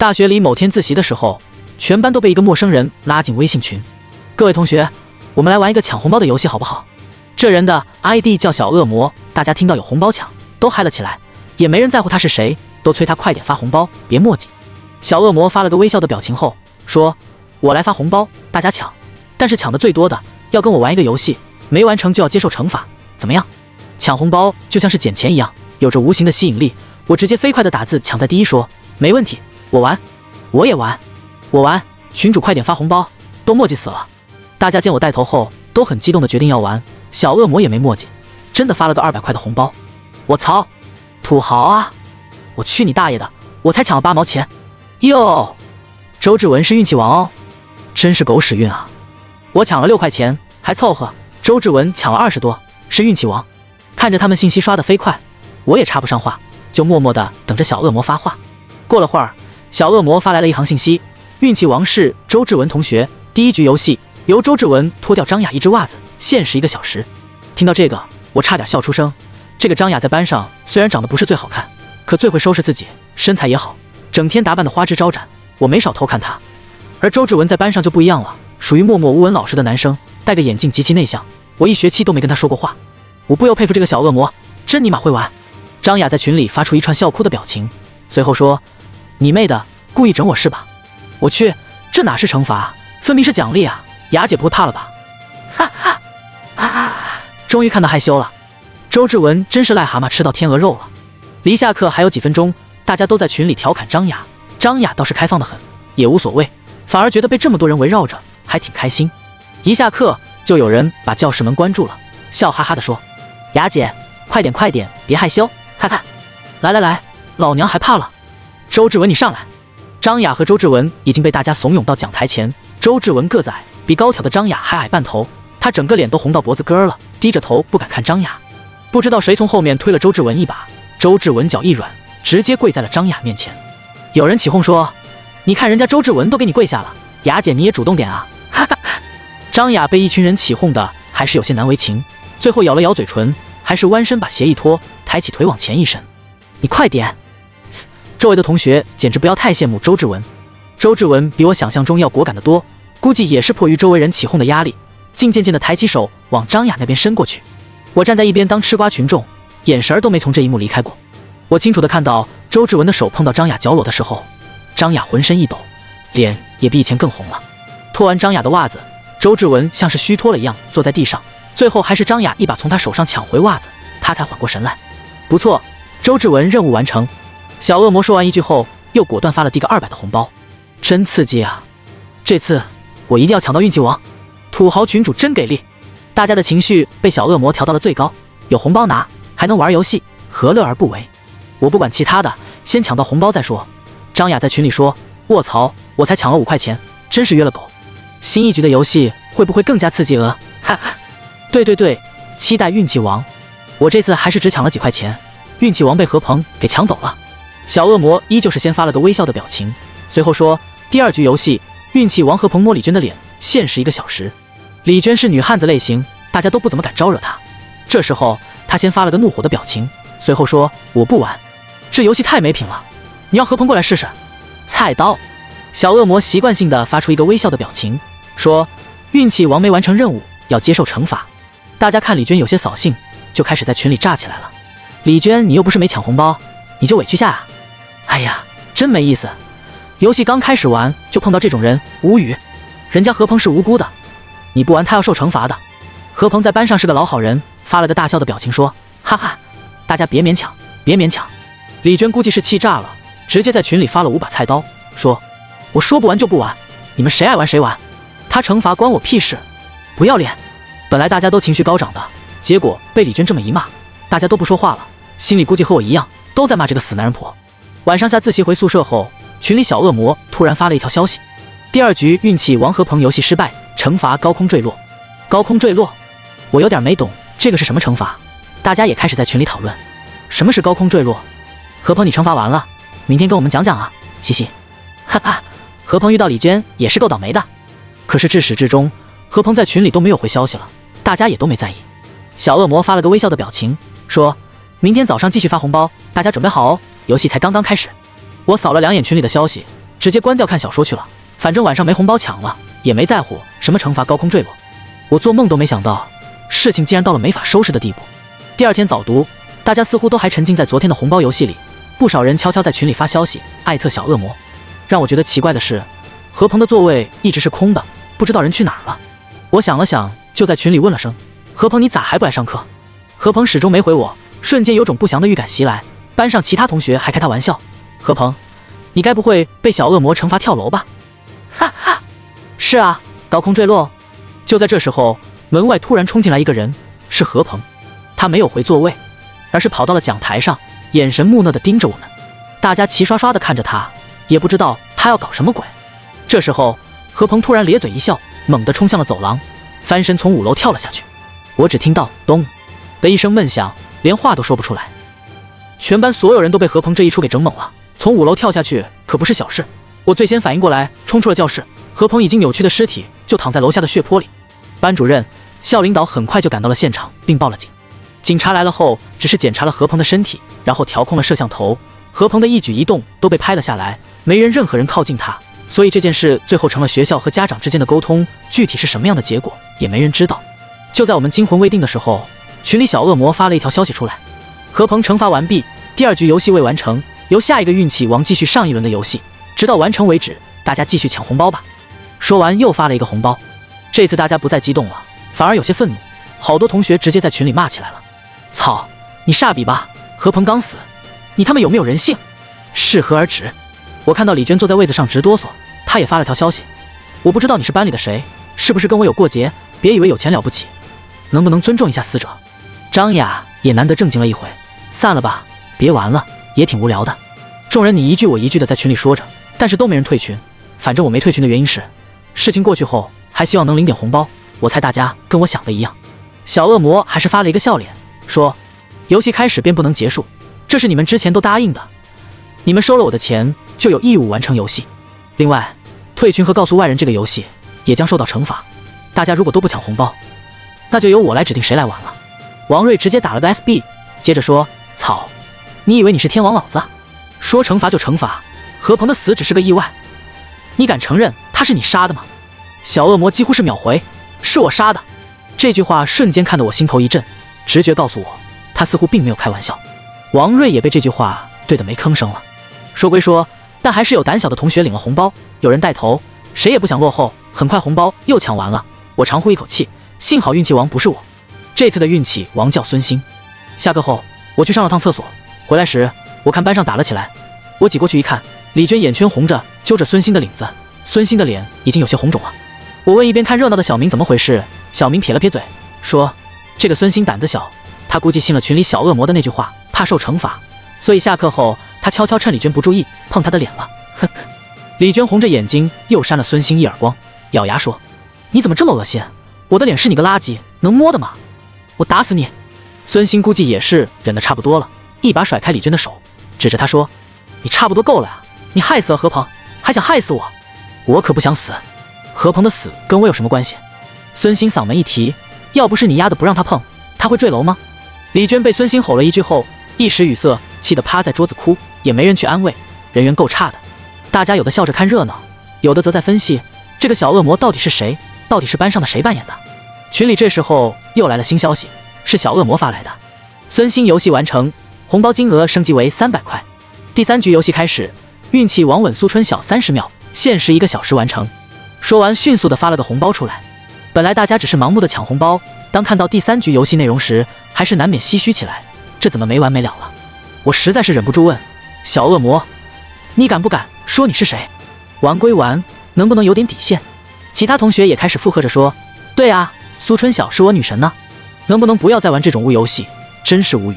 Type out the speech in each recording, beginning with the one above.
大学里某天自习的时候，全班都被一个陌生人拉进微信群。各位同学，我们来玩一个抢红包的游戏，好不好？这人的 ID 叫小恶魔，大家听到有红包抢，都嗨了起来，也没人在乎他是谁，都催他快点发红包，别墨迹。小恶魔发了个微笑的表情后说：“我来发红包，大家抢，但是抢的最多的要跟我玩一个游戏，没完成就要接受惩罚，怎么样？”抢红包就像是捡钱一样，有着无形的吸引力。我直接飞快的打字抢在第一，说：“没问题，我玩，我也玩，我玩。”群主快点发红包，都墨迹死了。大家见我带头后都很激动的决定要玩。小恶魔也没墨迹，真的发了个二百块的红包。我操，土豪啊！我去你大爷的，我才抢了八毛钱。哟，周志文是运气王哦，真是狗屎运啊！我抢了六块钱，还凑合。周志文抢了二十多，是运气王。看着他们信息刷的飞快，我也插不上话，就默默的等着小恶魔发话。过了会儿，小恶魔发来了一行信息：运气王是周志文同学，第一局游戏由周志文脱掉张雅一只袜子，限时一个小时。听到这个，我差点笑出声。这个张雅在班上虽然长得不是最好看，可最会收拾自己，身材也好。整天打扮的花枝招展，我没少偷看她。而周志文在班上就不一样了，属于默默无闻老实的男生，戴个眼镜极其内向。我一学期都没跟他说过话。我不由佩服这个小恶魔，真尼玛会玩。张雅在群里发出一串笑哭的表情，随后说：“你妹的，故意整我是吧？我去，这哪是惩罚，分明是奖励啊！雅姐不会怕了吧？”哈哈，啊！终于看到害羞了。周志文真是癞蛤蟆吃到天鹅肉了。离下课还有几分钟。大家都在群里调侃张雅，张雅倒是开放的很，也无所谓，反而觉得被这么多人围绕着还挺开心。一下课就有人把教室门关住了，笑哈哈的说：“雅姐，快点快点，别害羞，哈哈。来来来，老娘还怕了。”周志文你上来。张雅和周志文已经被大家怂恿到讲台前。周志文个子矮，比高挑的张雅还矮半头，他整个脸都红到脖子根儿了，低着头不敢看张雅。不知道谁从后面推了周志文一把，周志文脚一软。直接跪在了张雅面前，有人起哄说：“你看人家周志文都给你跪下了，雅姐你也主动点啊！”哈哈，张雅被一群人起哄的还是有些难为情，最后咬了咬嘴唇，还是弯身把鞋一脱，抬起腿往前一伸：“你快点！”周围的同学简直不要太羡慕周志文，周志文比我想象中要果敢得多，估计也是迫于周围人起哄的压力，竟渐渐的抬起手往张雅那边伸过去。我站在一边当吃瓜群众，眼神都没从这一幕离开过。我清楚的看到周志文的手碰到张雅脚裸的时候，张雅浑身一抖，脸也比以前更红了。脱完张雅的袜子，周志文像是虚脱了一样坐在地上，最后还是张雅一把从他手上抢回袜子，他才缓过神来。不错，周志文任务完成。小恶魔说完一句后，又果断发了第个二百的红包，真刺激啊！这次我一定要抢到运气王。土豪群主真给力，大家的情绪被小恶魔调到了最高，有红包拿，还能玩游戏，何乐而不为？我不管其他的，先抢到红包再说。张雅在群里说：“卧槽，我才抢了五块钱，真是约了狗。”新一局的游戏会不会更加刺激？额，哈哈，对对对，期待运气王。我这次还是只抢了几块钱，运气王被何鹏给抢走了。小恶魔依旧是先发了个微笑的表情，随后说：“第二局游戏，运气王何鹏摸李娟的脸，限时一个小时。”李娟是女汉子类型，大家都不怎么敢招惹她。这时候她先发了个怒火的表情，随后说：“我不玩。”这游戏太没品了，你要何鹏过来试试？菜刀，小恶魔习惯性的发出一个微笑的表情，说：“运气王没完成任务，要接受惩罚。”大家看李娟有些扫兴，就开始在群里炸起来了。李娟，你又不是没抢红包，你就委屈下啊！哎呀，真没意思，游戏刚开始玩就碰到这种人，无语。人家何鹏是无辜的，你不玩他要受惩罚的。何鹏在班上是个老好人，发了个大笑的表情，说：“哈哈，大家别勉强，别勉强。”李娟估计是气炸了，直接在群里发了五把菜刀，说：“我说不玩就不玩，你们谁爱玩谁玩，他惩罚关我屁事，不要脸！”本来大家都情绪高涨的，结果被李娟这么一骂，大家都不说话了，心里估计和我一样，都在骂这个死男人婆。晚上下自习回宿舍后，群里小恶魔突然发了一条消息：第二局运气王和鹏游戏失败，惩罚高空坠落。高空坠落，我有点没懂这个是什么惩罚，大家也开始在群里讨论，什么是高空坠落？何鹏，你惩罚完了，明天跟我们讲讲啊，嘻嘻，哈哈。何鹏遇到李娟也是够倒霉的，可是至始至终，何鹏在群里都没有回消息了，大家也都没在意。小恶魔发了个微笑的表情，说明天早上继续发红包，大家准备好哦，游戏才刚刚开始。我扫了两眼群里的消息，直接关掉看小说去了。反正晚上没红包抢了，也没在乎什么惩罚高空坠落。我做梦都没想到，事情竟然到了没法收拾的地步。第二天早读，大家似乎都还沉浸在昨天的红包游戏里，不少人悄悄在群里发消息艾特小恶魔。让我觉得奇怪的是，何鹏的座位一直是空的，不知道人去哪儿了。我想了想，就在群里问了声：“何鹏，你咋还不来上课？”何鹏始终没回我，瞬间有种不祥的预感袭来。班上其他同学还开他玩笑：“何鹏，你该不会被小恶魔惩罚跳楼吧？”哈哈，是啊，高空坠落。就在这时候，门外突然冲进来一个人，是何鹏。他没有回座位，而是跑到了讲台上，眼神木讷地盯着我们。大家齐刷刷地看着他。也不知道他要搞什么鬼。这时候，何鹏突然咧嘴一笑，猛地冲向了走廊，翻身从五楼跳了下去。我只听到“咚”的一声闷响，连话都说不出来。全班所有人都被何鹏这一出给整懵了。从五楼跳下去可不是小事。我最先反应过来，冲出了教室。何鹏已经扭曲的尸体就躺在楼下的血泊里。班主任、校领导很快就赶到了现场，并报了警。警察来了后，只是检查了何鹏的身体，然后调控了摄像头。何鹏的一举一动都被拍了下来。没人任何人靠近他，所以这件事最后成了学校和家长之间的沟通。具体是什么样的结果，也没人知道。就在我们惊魂未定的时候，群里小恶魔发了一条消息出来：何鹏惩罚完毕，第二局游戏未完成，由下一个运气王继续上一轮的游戏，直到完成为止。大家继续抢红包吧。说完又发了一个红包。这次大家不再激动了，反而有些愤怒，好多同学直接在群里骂起来了：“操，你煞笔吧？何鹏刚死，你他妈有没有人性？适可而止。”我看到李娟坐在位子上直哆嗦，她也发了条消息：“我不知道你是班里的谁，是不是跟我有过节？别以为有钱了不起，能不能尊重一下死者？”张雅也难得正经了一回，散了吧，别玩了，也挺无聊的。众人你一句我一句的在群里说着，但是都没人退群。反正我没退群的原因是，事情过去后还希望能领点红包。我猜大家跟我想的一样。小恶魔还是发了一个笑脸，说：“游戏开始便不能结束，这是你们之前都答应的，你们收了我的钱。”就有义务完成游戏。另外，退群和告诉外人这个游戏也将受到惩罚。大家如果都不抢红包，那就由我来指定谁来玩了。王瑞直接打了个 SB，接着说：“草，你以为你是天王老子？说惩罚就惩罚。何鹏的死只是个意外，你敢承认他是你杀的吗？”小恶魔几乎是秒回：“是我杀的。”这句话瞬间看得我心头一震，直觉告诉我，他似乎并没有开玩笑。王瑞也被这句话对得没吭声了。说归说。但还是有胆小的同学领了红包，有人带头，谁也不想落后。很快红包又抢完了，我长呼一口气，幸好运气王不是我，这次的运气王叫孙兴。下课后，我去上了趟厕所，回来时我看班上打了起来，我挤过去一看，李娟眼圈红着揪着孙兴的领子，孙兴的脸已经有些红肿了。我问一边看热闹的小明怎么回事，小明撇了撇嘴，说这个孙兴胆子小，他估计信了群里小恶魔的那句话，怕受惩罚，所以下课后。他悄悄趁李娟不注意碰她的脸了，哼！李娟红着眼睛又扇了孙兴一耳光，咬牙说：“你怎么这么恶心？我的脸是你个垃圾能摸的吗？我打死你！”孙兴估计也是忍得差不多了，一把甩开李娟的手，指着她说：“你差不多够了啊！你害死了何鹏，还想害死我？我可不想死！何鹏的死跟我有什么关系？”孙兴嗓门一提：“要不是你丫的不让他碰，他会坠楼吗？”李娟被孙兴吼了一句后，一时语塞，气得趴在桌子哭。也没人去安慰，人缘够差的。大家有的笑着看热闹，有的则在分析这个小恶魔到底是谁，到底是班上的谁扮演的。群里这时候又来了新消息，是小恶魔发来的。孙兴游戏完成，红包金额升级为三百块。第三局游戏开始，运气王稳苏春晓三十秒，限时一个小时完成。说完，迅速的发了个红包出来。本来大家只是盲目的抢红包，当看到第三局游戏内容时，还是难免唏嘘起来，这怎么没完没了了？我实在是忍不住问。小恶魔，你敢不敢说你是谁？玩归玩，能不能有点底线？其他同学也开始附和着说：“对啊，苏春晓是我女神呢，能不能不要再玩这种污游戏？真是无语。”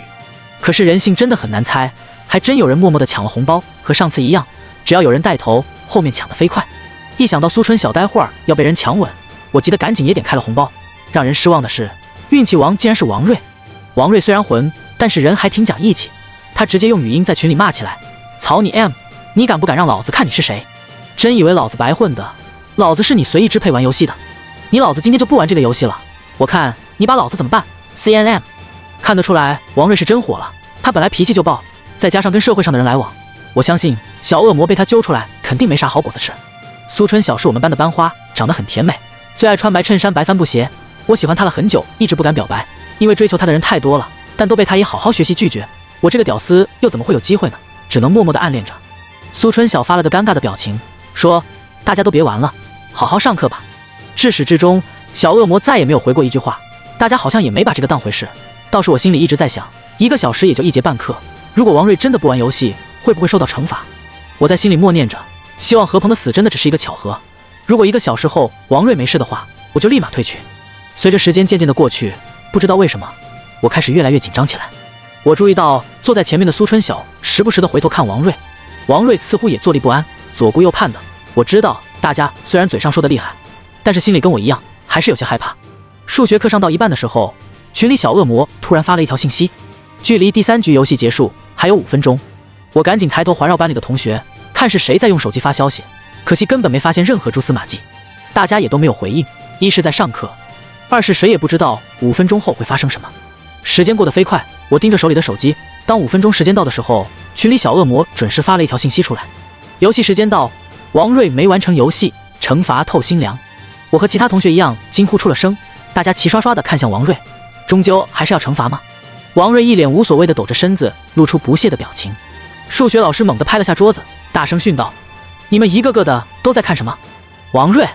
可是人性真的很难猜，还真有人默默的抢了红包，和上次一样，只要有人带头，后面抢的飞快。一想到苏春晓待会儿要被人强吻，我急得赶紧也点开了红包。让人失望的是，运气王竟然是王瑞。王瑞虽然混，但是人还挺讲义气。他直接用语音在群里骂起来：“草你 M，你敢不敢让老子看你是谁？真以为老子白混的？老子是你随意支配玩游戏的？你老子今天就不玩这个游戏了！我看你把老子怎么办？C N M，看得出来王瑞是真火了。他本来脾气就暴，再加上跟社会上的人来往，我相信小恶魔被他揪出来，肯定没啥好果子吃。苏春晓是我们班的班花，长得很甜美，最爱穿白衬衫、白帆布鞋。我喜欢她了很久，一直不敢表白，因为追求她的人太多了，但都被她以好好学习拒绝。我这个屌丝又怎么会有机会呢？只能默默的暗恋着。苏春晓发了个尴尬的表情，说：“大家都别玩了，好好上课吧。”至始至终，小恶魔再也没有回过一句话。大家好像也没把这个当回事。倒是我心里一直在想，一个小时也就一节半课，如果王瑞真的不玩游戏，会不会受到惩罚？我在心里默念着，希望何鹏的死真的只是一个巧合。如果一个小时后王瑞没事的话，我就立马退群。随着时间渐渐的过去，不知道为什么，我开始越来越紧张起来。我注意到坐在前面的苏春晓时不时的回头看王瑞，王瑞似乎也坐立不安，左顾右盼的。我知道大家虽然嘴上说的厉害，但是心里跟我一样，还是有些害怕。数学课上到一半的时候。群里小恶魔突然发了一条信息，距离第三局游戏结束还有五分钟。我赶紧抬头环绕班里的同学，看是谁在用手机发消息。可惜根本没发现任何蛛丝马迹，大家也都没有回应。一是在上课，二是谁也不知道五分钟后会发生什么。时间过得飞快，我盯着手里的手机。当五分钟时间到的时候，群里小恶魔准时发了一条信息出来：游戏时间到，王瑞没完成游戏，惩罚透心凉。我和其他同学一样惊呼出了声，大家齐刷刷的看向王瑞。终究还是要惩罚吗？王瑞一脸无所谓的抖着身子，露出不屑的表情。数学老师猛地拍了下桌子，大声训道：“你们一个个的都在看什么？王瑞，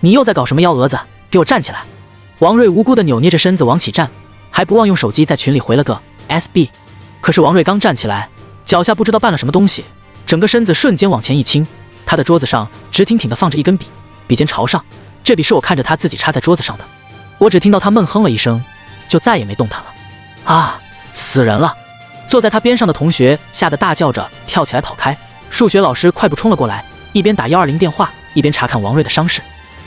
你又在搞什么幺蛾子？给我站起来！”王瑞无辜的扭捏着身子往起站，还不忘用手机在群里回了个 SB。可是王瑞刚站起来，脚下不知道绊了什么东西，整个身子瞬间往前一倾，他的桌子上直挺挺的放着一根笔，笔尖朝上。这笔是我看着他自己插在桌子上的。我只听到他闷哼了一声。就再也没动弹了，啊！死人了！坐在他边上的同学吓得大叫着跳起来跑开。数学老师快步冲了过来，一边打幺二零电话，一边查看王瑞的伤势。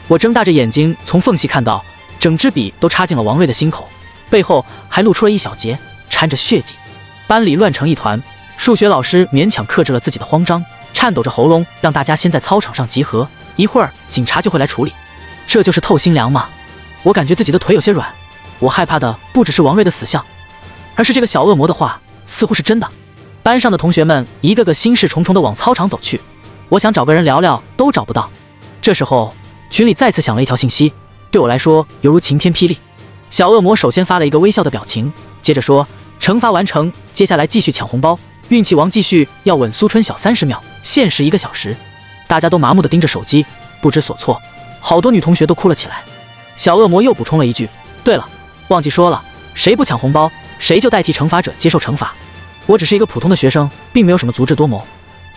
我睁大着眼睛从缝隙看到，整支笔都插进了王瑞的心口，背后还露出了一小截，掺着血迹。班里乱成一团，数学老师勉强克制了自己的慌张，颤抖着喉咙让大家先在操场上集合，一会儿警察就会来处理。这就是透心凉吗？我感觉自己的腿有些软。我害怕的不只是王瑞的死相，而是这个小恶魔的话似乎是真的。班上的同学们一个个心事重重的往操场走去，我想找个人聊聊都找不到。这时候群里再次响了一条信息，对我来说犹如晴天霹雳。小恶魔首先发了一个微笑的表情，接着说：“惩罚完成，接下来继续抢红包。运气王继续要吻苏春晓三十秒，限时一个小时。”大家都麻木的盯着手机，不知所措。好多女同学都哭了起来。小恶魔又补充了一句：“对了。”忘记说了，谁不抢红包，谁就代替惩罚者接受惩罚。我只是一个普通的学生，并没有什么足智多谋，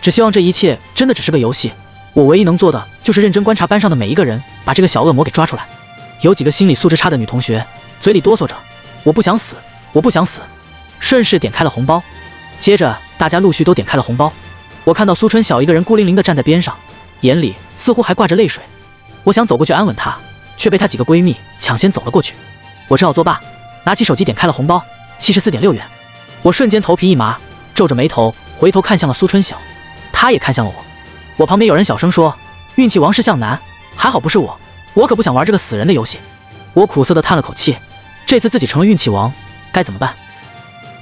只希望这一切真的只是个游戏。我唯一能做的就是认真观察班上的每一个人，把这个小恶魔给抓出来。有几个心理素质差的女同学嘴里哆嗦着：“我不想死，我不想死。”顺势点开了红包，接着大家陆续都点开了红包。我看到苏春晓一个人孤零零地站在边上，眼里似乎还挂着泪水。我想走过去安稳她，却被她几个闺蜜抢先走了过去。我只好作罢，拿起手机点开了红包，七十四点六元。我瞬间头皮一麻，皱着眉头回头看向了苏春晓，她也看向了我。我旁边有人小声说：“运气王是向南，还好不是我，我可不想玩这个死人的游戏。”我苦涩的叹了口气，这次自己成了运气王，该怎么办？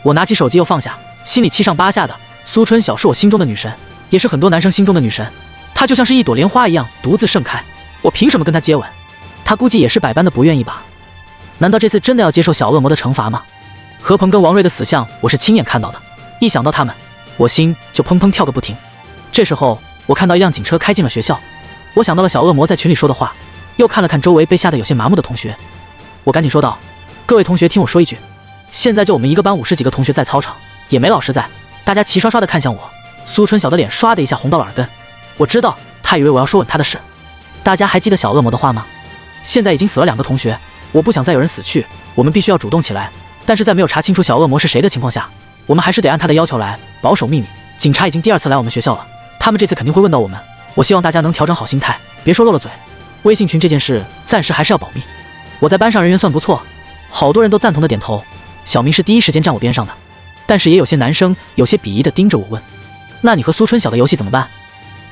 我拿起手机又放下，心里七上八下的。苏春晓是我心中的女神，也是很多男生心中的女神，她就像是一朵莲花一样独自盛开，我凭什么跟她接吻？他估计也是百般的不愿意吧。难道这次真的要接受小恶魔的惩罚吗？何鹏跟王瑞的死相我是亲眼看到的，一想到他们，我心就砰砰跳个不停。这时候，我看到一辆警车开进了学校，我想到了小恶魔在群里说的话，又看了看周围被吓得有些麻木的同学，我赶紧说道：“各位同学，听我说一句，现在就我们一个班五十几个同学在操场，也没老师在，大家齐刷刷的看向我。”苏春晓的脸唰的一下红到了耳根，我知道他以为我要说吻他的事。大家还记得小恶魔的话吗？现在已经死了两个同学。我不想再有人死去，我们必须要主动起来。但是在没有查清楚小恶魔是谁的情况下，我们还是得按他的要求来，保守秘密。警察已经第二次来我们学校了，他们这次肯定会问到我们。我希望大家能调整好心态，别说漏了嘴。微信群这件事暂时还是要保密。我在班上人缘算不错，好多人都赞同的点头。小明是第一时间站我边上的，但是也有些男生有些鄙夷的盯着我问：“那你和苏春晓的游戏怎么办？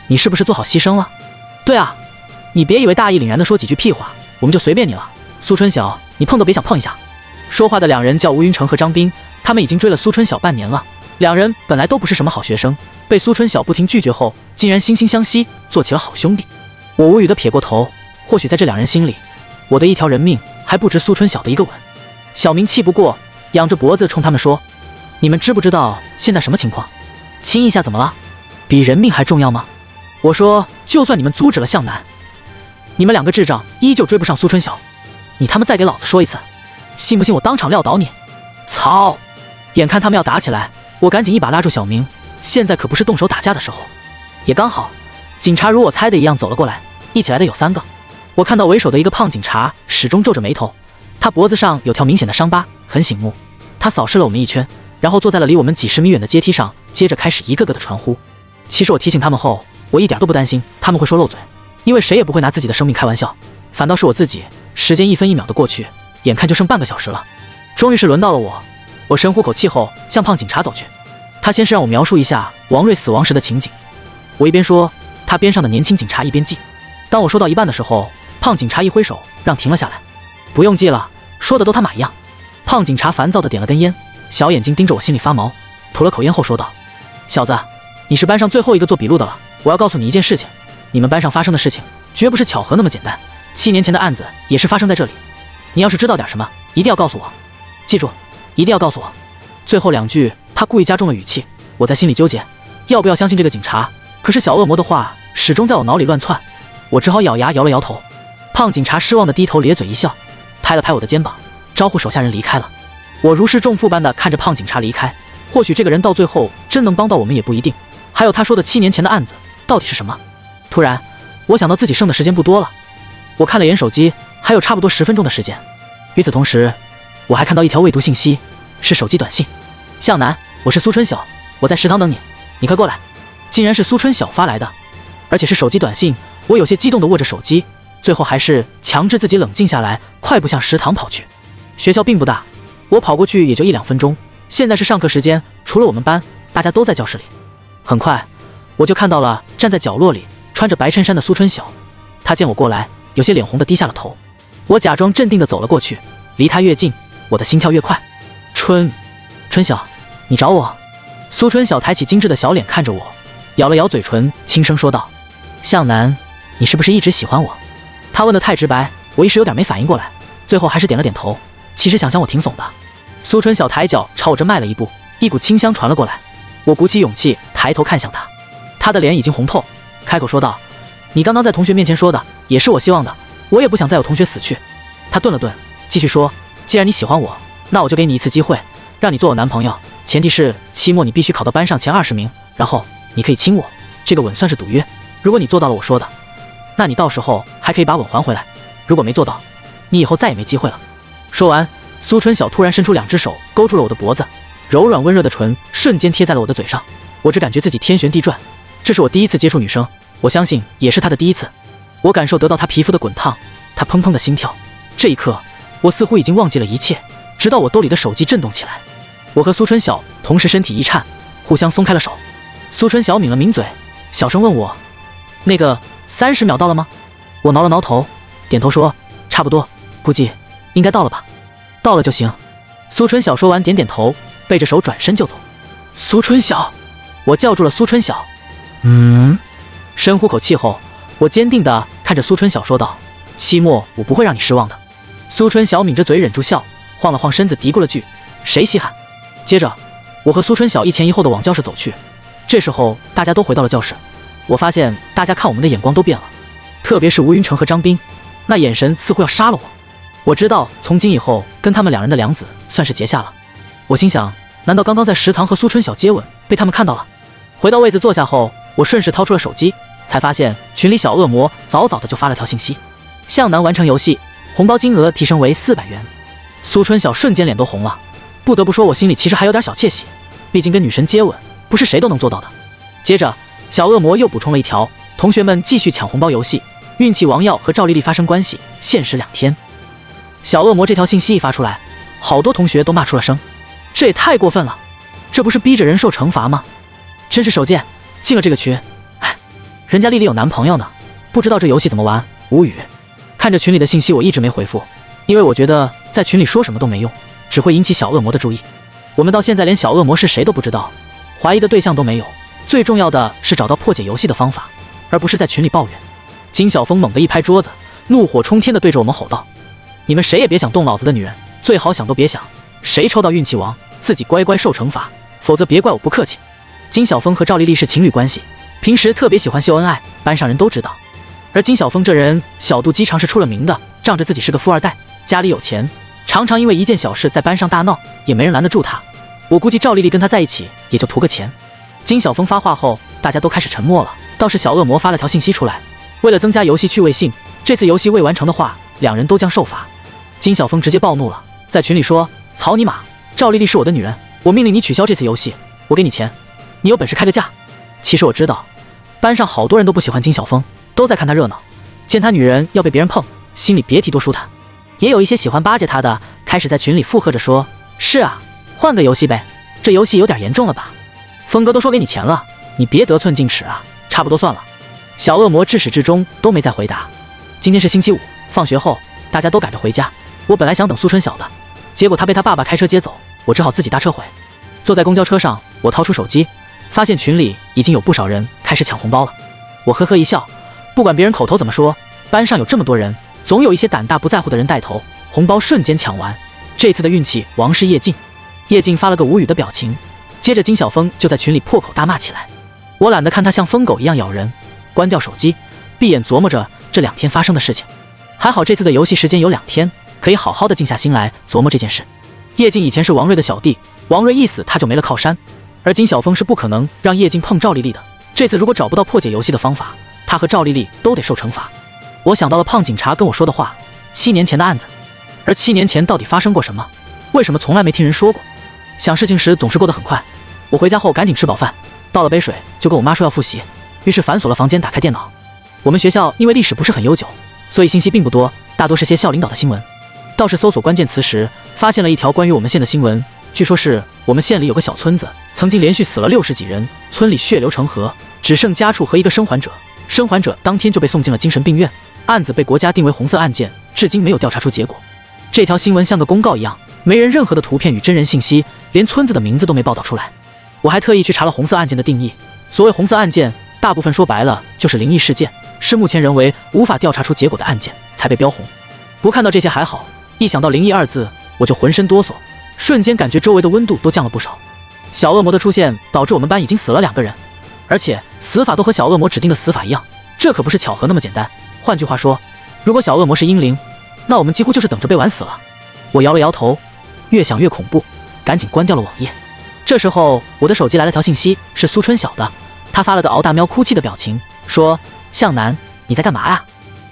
你是不是做好牺牲了？”对啊，你别以为大义凛然的说几句屁话，我们就随便你了。苏春晓，你碰都别想碰一下。说话的两人叫吴云成和张斌，他们已经追了苏春晓半年了，两人本来都不是什么好学生，被苏春晓不停拒绝后，竟然惺惺相惜，做起了好兄弟。我无语的撇过头，或许在这两人心里，我的一条人命还不值苏春晓的一个吻。小明气不过，仰着脖子冲他们说：“你们知不知道现在什么情况？亲一下怎么了？比人命还重要吗？”我说：“就算你们阻止了向南，你们两个智障依旧追不上苏春晓。你他妈再给老子说一次，信不信我当场撂倒你？”操！眼看他们要打起来。我赶紧一把拉住小明，现在可不是动手打架的时候。也刚好，警察如我猜的一样走了过来，一起来的有三个。我看到为首的一个胖警察始终皱着眉头，他脖子上有条明显的伤疤，很醒目。他扫视了我们一圈，然后坐在了离我们几十米远的阶梯上，接着开始一个个的传呼。其实我提醒他们后，我一点都不担心他们会说漏嘴，因为谁也不会拿自己的生命开玩笑。反倒是我自己，时间一分一秒的过去，眼看就剩半个小时了，终于是轮到了我。我深呼口气后，向胖警察走去。他先是让我描述一下王瑞死亡时的情景。我一边说，他边上的年轻警察一边记。当我说到一半的时候，胖警察一挥手让停了下来。不用记了，说的都他妈一样。胖警察烦躁的点了根烟，小眼睛盯着我，心里发毛。吐了口烟后说道：“小子，你是班上最后一个做笔录的了。我要告诉你一件事情，你们班上发生的事情绝不是巧合那么简单。七年前的案子也是发生在这里。你要是知道点什么，一定要告诉我。记住。”一定要告诉我，最后两句他故意加重了语气，我在心里纠结，要不要相信这个警察？可是小恶魔的话始终在我脑里乱窜，我只好咬牙摇了摇头。胖警察失望的低头咧嘴一笑，拍了拍我的肩膀，招呼手下人离开了。我如释重负般的看着胖警察离开，或许这个人到最后真能帮到我们也不一定。还有他说的七年前的案子到底是什么？突然，我想到自己剩的时间不多了，我看了眼手机，还有差不多十分钟的时间。与此同时。我还看到一条未读信息，是手机短信。向南，我是苏春晓，我在食堂等你，你快过来。竟然是苏春晓发来的，而且是手机短信。我有些激动地握着手机，最后还是强制自己冷静下来，快步向食堂跑去。学校并不大，我跑过去也就一两分钟。现在是上课时间，除了我们班，大家都在教室里。很快，我就看到了站在角落里穿着白衬衫的苏春晓。他见我过来，有些脸红的低下了头。我假装镇定地走了过去，离他越近。我的心跳越快，春，春晓，你找我？苏春晓抬起精致的小脸看着我，咬了咬嘴唇，轻声说道：“向南，你是不是一直喜欢我？”他问的太直白，我一时有点没反应过来，最后还是点了点头。其实想想我挺怂的。苏春晓抬脚朝我这迈了一步，一股清香传了过来。我鼓起勇气抬头看向他，他的脸已经红透，开口说道：“你刚刚在同学面前说的，也是我希望的。我也不想再有同学死去。”他顿了顿，继续说。既然你喜欢我，那我就给你一次机会，让你做我男朋友。前提是期末你必须考到班上前二十名，然后你可以亲我。这个吻算是赌约。如果你做到了我说的，那你到时候还可以把吻还回来。如果没做到，你以后再也没机会了。说完，苏春晓突然伸出两只手勾住了我的脖子，柔软温热的唇瞬间贴在了我的嘴上。我只感觉自己天旋地转。这是我第一次接触女生，我相信也是她的第一次。我感受得到她皮肤的滚烫，她砰砰的心跳。这一刻。我似乎已经忘记了一切，直到我兜里的手机震动起来。我和苏春晓同时身体一颤，互相松开了手。苏春晓抿了抿嘴，小声问我：“那个三十秒到了吗？”我挠了挠头，点头说：“差不多，估计应该到了吧。到了就行。”苏春晓说完点点头，背着手转身就走。苏春晓，我叫住了苏春晓。嗯，深呼口气后，我坚定地看着苏春晓说道：“期末我不会让你失望的。”苏春晓抿着嘴忍住笑，晃了晃身子，嘀咕了句：“谁稀罕？”接着，我和苏春晓一前一后的往教室走去。这时候，大家都回到了教室。我发现大家看我们的眼光都变了，特别是吴云成和张斌，那眼神似乎要杀了我。我知道，从今以后跟他们两人的梁子算是结下了。我心想：难道刚刚在食堂和苏春晓接吻被他们看到了？回到位子坐下后，我顺势掏出了手机，才发现群里小恶魔早早的就发了条信息：向南完成游戏。红包金额提升为四百元，苏春晓瞬间脸都红了。不得不说，我心里其实还有点小窃喜，毕竟跟女神接吻不是谁都能做到的。接着，小恶魔又补充了一条：同学们继续抢红包游戏，运气王要和赵丽丽发生关系，限时两天。小恶魔这条信息一发出来，好多同学都骂出了声，这也太过分了，这不是逼着人受惩罚吗？真是手贱，进了这个群，哎，人家丽丽有男朋友呢，不知道这游戏怎么玩，无语。看着群里的信息，我一直没回复，因为我觉得在群里说什么都没用，只会引起小恶魔的注意。我们到现在连小恶魔是谁都不知道，怀疑的对象都没有。最重要的是找到破解游戏的方法，而不是在群里抱怨。金小峰猛地一拍桌子，怒火冲天地对着我们吼道：“你们谁也别想动老子的女人，最好想都别想！谁抽到运气王，自己乖乖受惩罚，否则别怪我不客气。”金小峰和赵丽丽是情侣关系，平时特别喜欢秀恩爱，班上人都知道。而金小峰这人小肚鸡肠是出了名的，仗着自己是个富二代，家里有钱，常常因为一件小事在班上大闹，也没人拦得住他。我估计赵丽丽跟他在一起也就图个钱。金小峰发话后，大家都开始沉默了。倒是小恶魔发了条信息出来，为了增加游戏趣味性，这次游戏未完成的话，两人都将受罚。金小峰直接暴怒了，在群里说：“草你妈！赵丽丽是我的女人，我命令你取消这次游戏，我给你钱，你有本事开个价。”其实我知道，班上好多人都不喜欢金小峰，都在看他热闹，见他女人要被别人碰，心里别提多舒坦。也有一些喜欢巴结他的，开始在群里附和着说：“是啊，换个游戏呗，这游戏有点严重了吧？”峰哥都说给你钱了，你别得寸进尺啊！差不多算了。小恶魔至始至终都没再回答。今天是星期五，放学后大家都赶着回家。我本来想等苏春晓的，结果他被他爸爸开车接走，我只好自己搭车回。坐在公交车上，我掏出手机，发现群里已经有不少人开始抢红包了。我呵呵一笑，不管别人口头怎么说，班上有这么多人，总有一些胆大不在乎的人带头，红包瞬间抢完。这次的运气王是叶静，叶静发了个无语的表情。接着，金小峰就在群里破口大骂起来。我懒得看他像疯狗一样咬人，关掉手机，闭眼琢磨着这两天发生的事情。还好这次的游戏时间有两天，可以好好的静下心来琢磨这件事。叶静以前是王瑞的小弟，王瑞一死他就没了靠山，而金小峰是不可能让叶静碰赵丽丽的。这次如果找不到破解游戏的方法，他和赵丽丽都得受惩罚。我想到了胖警察跟我说的话：七年前的案子，而七年前到底发生过什么？为什么从来没听人说过？想事情时总是过得很快。我回家后赶紧吃饱饭，倒了杯水，就跟我妈说要复习。于是反锁了房间，打开电脑。我们学校因为历史不是很悠久，所以信息并不多，大多是些校领导的新闻。倒是搜索关键词时，发现了一条关于我们县的新闻。据说是我们县里有个小村子，曾经连续死了六十几人，村里血流成河，只剩家畜和一个生还者。生还者当天就被送进了精神病院，案子被国家定为红色案件，至今没有调查出结果。这条新闻像个公告一样，没人任何的图片与真人信息，连村子的名字都没报道出来。我还特意去查了红色案件的定义。所谓红色案件，大部分说白了就是灵异事件，是目前人为无法调查出结果的案件才被标红。不看到这些还好，一想到灵异二字，我就浑身哆嗦，瞬间感觉周围的温度都降了不少。小恶魔的出现导致我们班已经死了两个人，而且死法都和小恶魔指定的死法一样，这可不是巧合那么简单。换句话说，如果小恶魔是阴灵，那我们几乎就是等着被玩死了。我摇了摇头，越想越恐怖，赶紧关掉了网页。这时候，我的手机来了条信息，是苏春晓的。他发了个敖大喵哭泣的表情，说：“向南，你在干嘛呀？”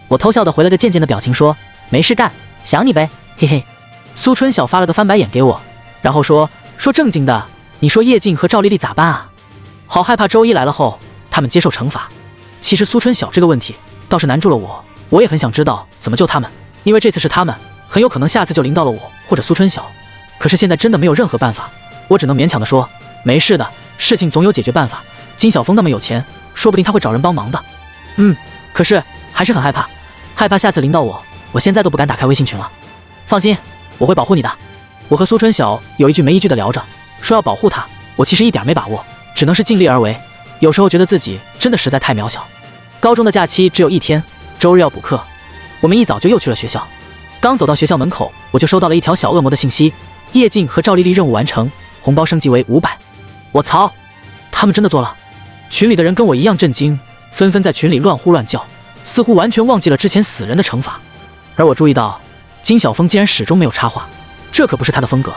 我偷笑的回了个贱贱的表情，说：“没事干，想你呗，嘿嘿。”苏春晓发了个翻白眼给我，然后说：“说正经的，你说叶静和赵丽丽咋办啊？好害怕周一来了后他们接受惩罚。其实苏春晓这个问题倒是难住了我，我也很想知道怎么救他们，因为这次是他们，很有可能下次就临到了我或者苏春晓。可是现在真的没有任何办法。”我只能勉强的说，没事的，事情总有解决办法。金小峰那么有钱，说不定他会找人帮忙的。嗯，可是还是很害怕，害怕下次临到我，我现在都不敢打开微信群了。放心，我会保护你的。我和苏春晓有一句没一句的聊着，说要保护他，我其实一点没把握，只能是尽力而为。有时候觉得自己真的实在太渺小。高中的假期只有一天，周日要补课，我们一早就又去了学校。刚走到学校门口，我就收到了一条小恶魔的信息：叶静和赵丽丽任务完成。红包升级为五百，我操！他们真的做了？群里的人跟我一样震惊，纷纷在群里乱呼乱叫，似乎完全忘记了之前死人的惩罚。而我注意到，金小峰竟然始终没有插话，这可不是他的风格。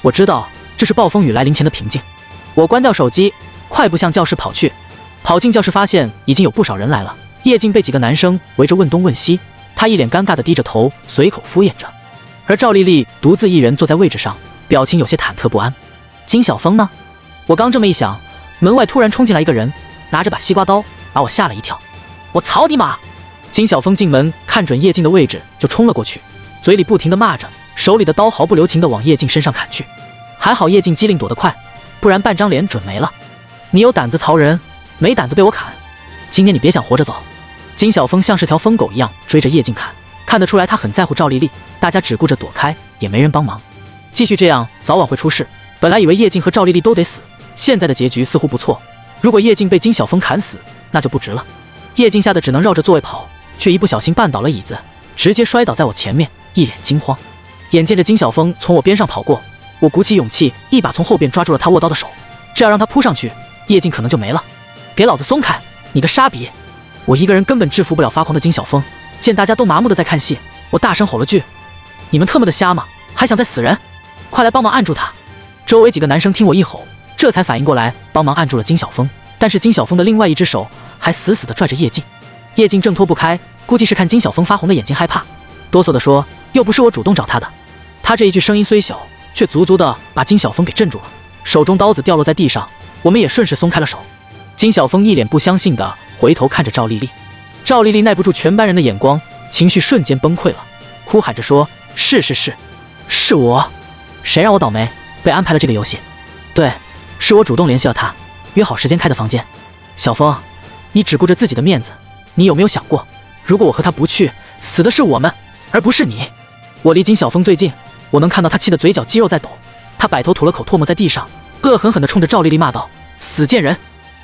我知道这是暴风雨来临前的平静。我关掉手机，快步向教室跑去。跑进教室，发现已经有不少人来了。叶静被几个男生围着问东问西，他一脸尴尬的低着头，随口敷衍着。而赵丽丽独自一人坐在位置上，表情有些忐忑不安。金小峰呢？我刚这么一想，门外突然冲进来一个人，拿着把西瓜刀，把我吓了一跳。我操你妈！金小峰进门，看准叶静的位置就冲了过去，嘴里不停的骂着，手里的刀毫不留情的往叶静身上砍去。还好叶静机灵躲得快，不然半张脸准没了。你有胆子曹人，没胆子被我砍。今天你别想活着走。金小峰像是条疯狗一样追着叶静砍，看得出来他很在乎赵丽丽，大家只顾着躲开，也没人帮忙。继续这样，早晚会出事。本来以为叶静和赵丽丽都得死，现在的结局似乎不错。如果叶静被金小峰砍死，那就不值了。叶静吓得只能绕着座位跑，却一不小心绊倒了椅子，直接摔倒在我前面，一脸惊慌。眼见着金小峰从我边上跑过，我鼓起勇气，一把从后边抓住了他握刀的手，这要让他扑上去，叶静可能就没了。给老子松开！你个傻逼！我一个人根本制服不了发狂的金小峰。见大家都麻木的在看戏，我大声吼了句：“你们特么的瞎吗？还想再死人？快来帮忙按住他！”周围几个男生听我一吼。这才反应过来，帮忙按住了金小峰。但是金小峰的另外一只手还死死地拽着叶静，叶静挣脱不开，估计是看金小峰发红的眼睛害怕，哆嗦地说：“又不是我主动找他的。”他这一句声音虽小，却足足的把金小峰给镇住了，手中刀子掉落在地上，我们也顺势松开了手。金小峰一脸不相信的回头看着赵丽丽，赵丽丽耐不住全班人的眼光，情绪瞬间崩溃了，哭喊着说：“是是是，是我，谁让我倒霉，被安排了这个游戏？对。”是我主动联系了他，约好时间开的房间。小峰，你只顾着自己的面子，你有没有想过，如果我和他不去，死的是我们，而不是你？我离金小峰最近，我能看到他气得嘴角肌肉在抖。他摆头吐了口唾沫在地上，恶狠狠地冲着赵丽丽骂道：“死贱人，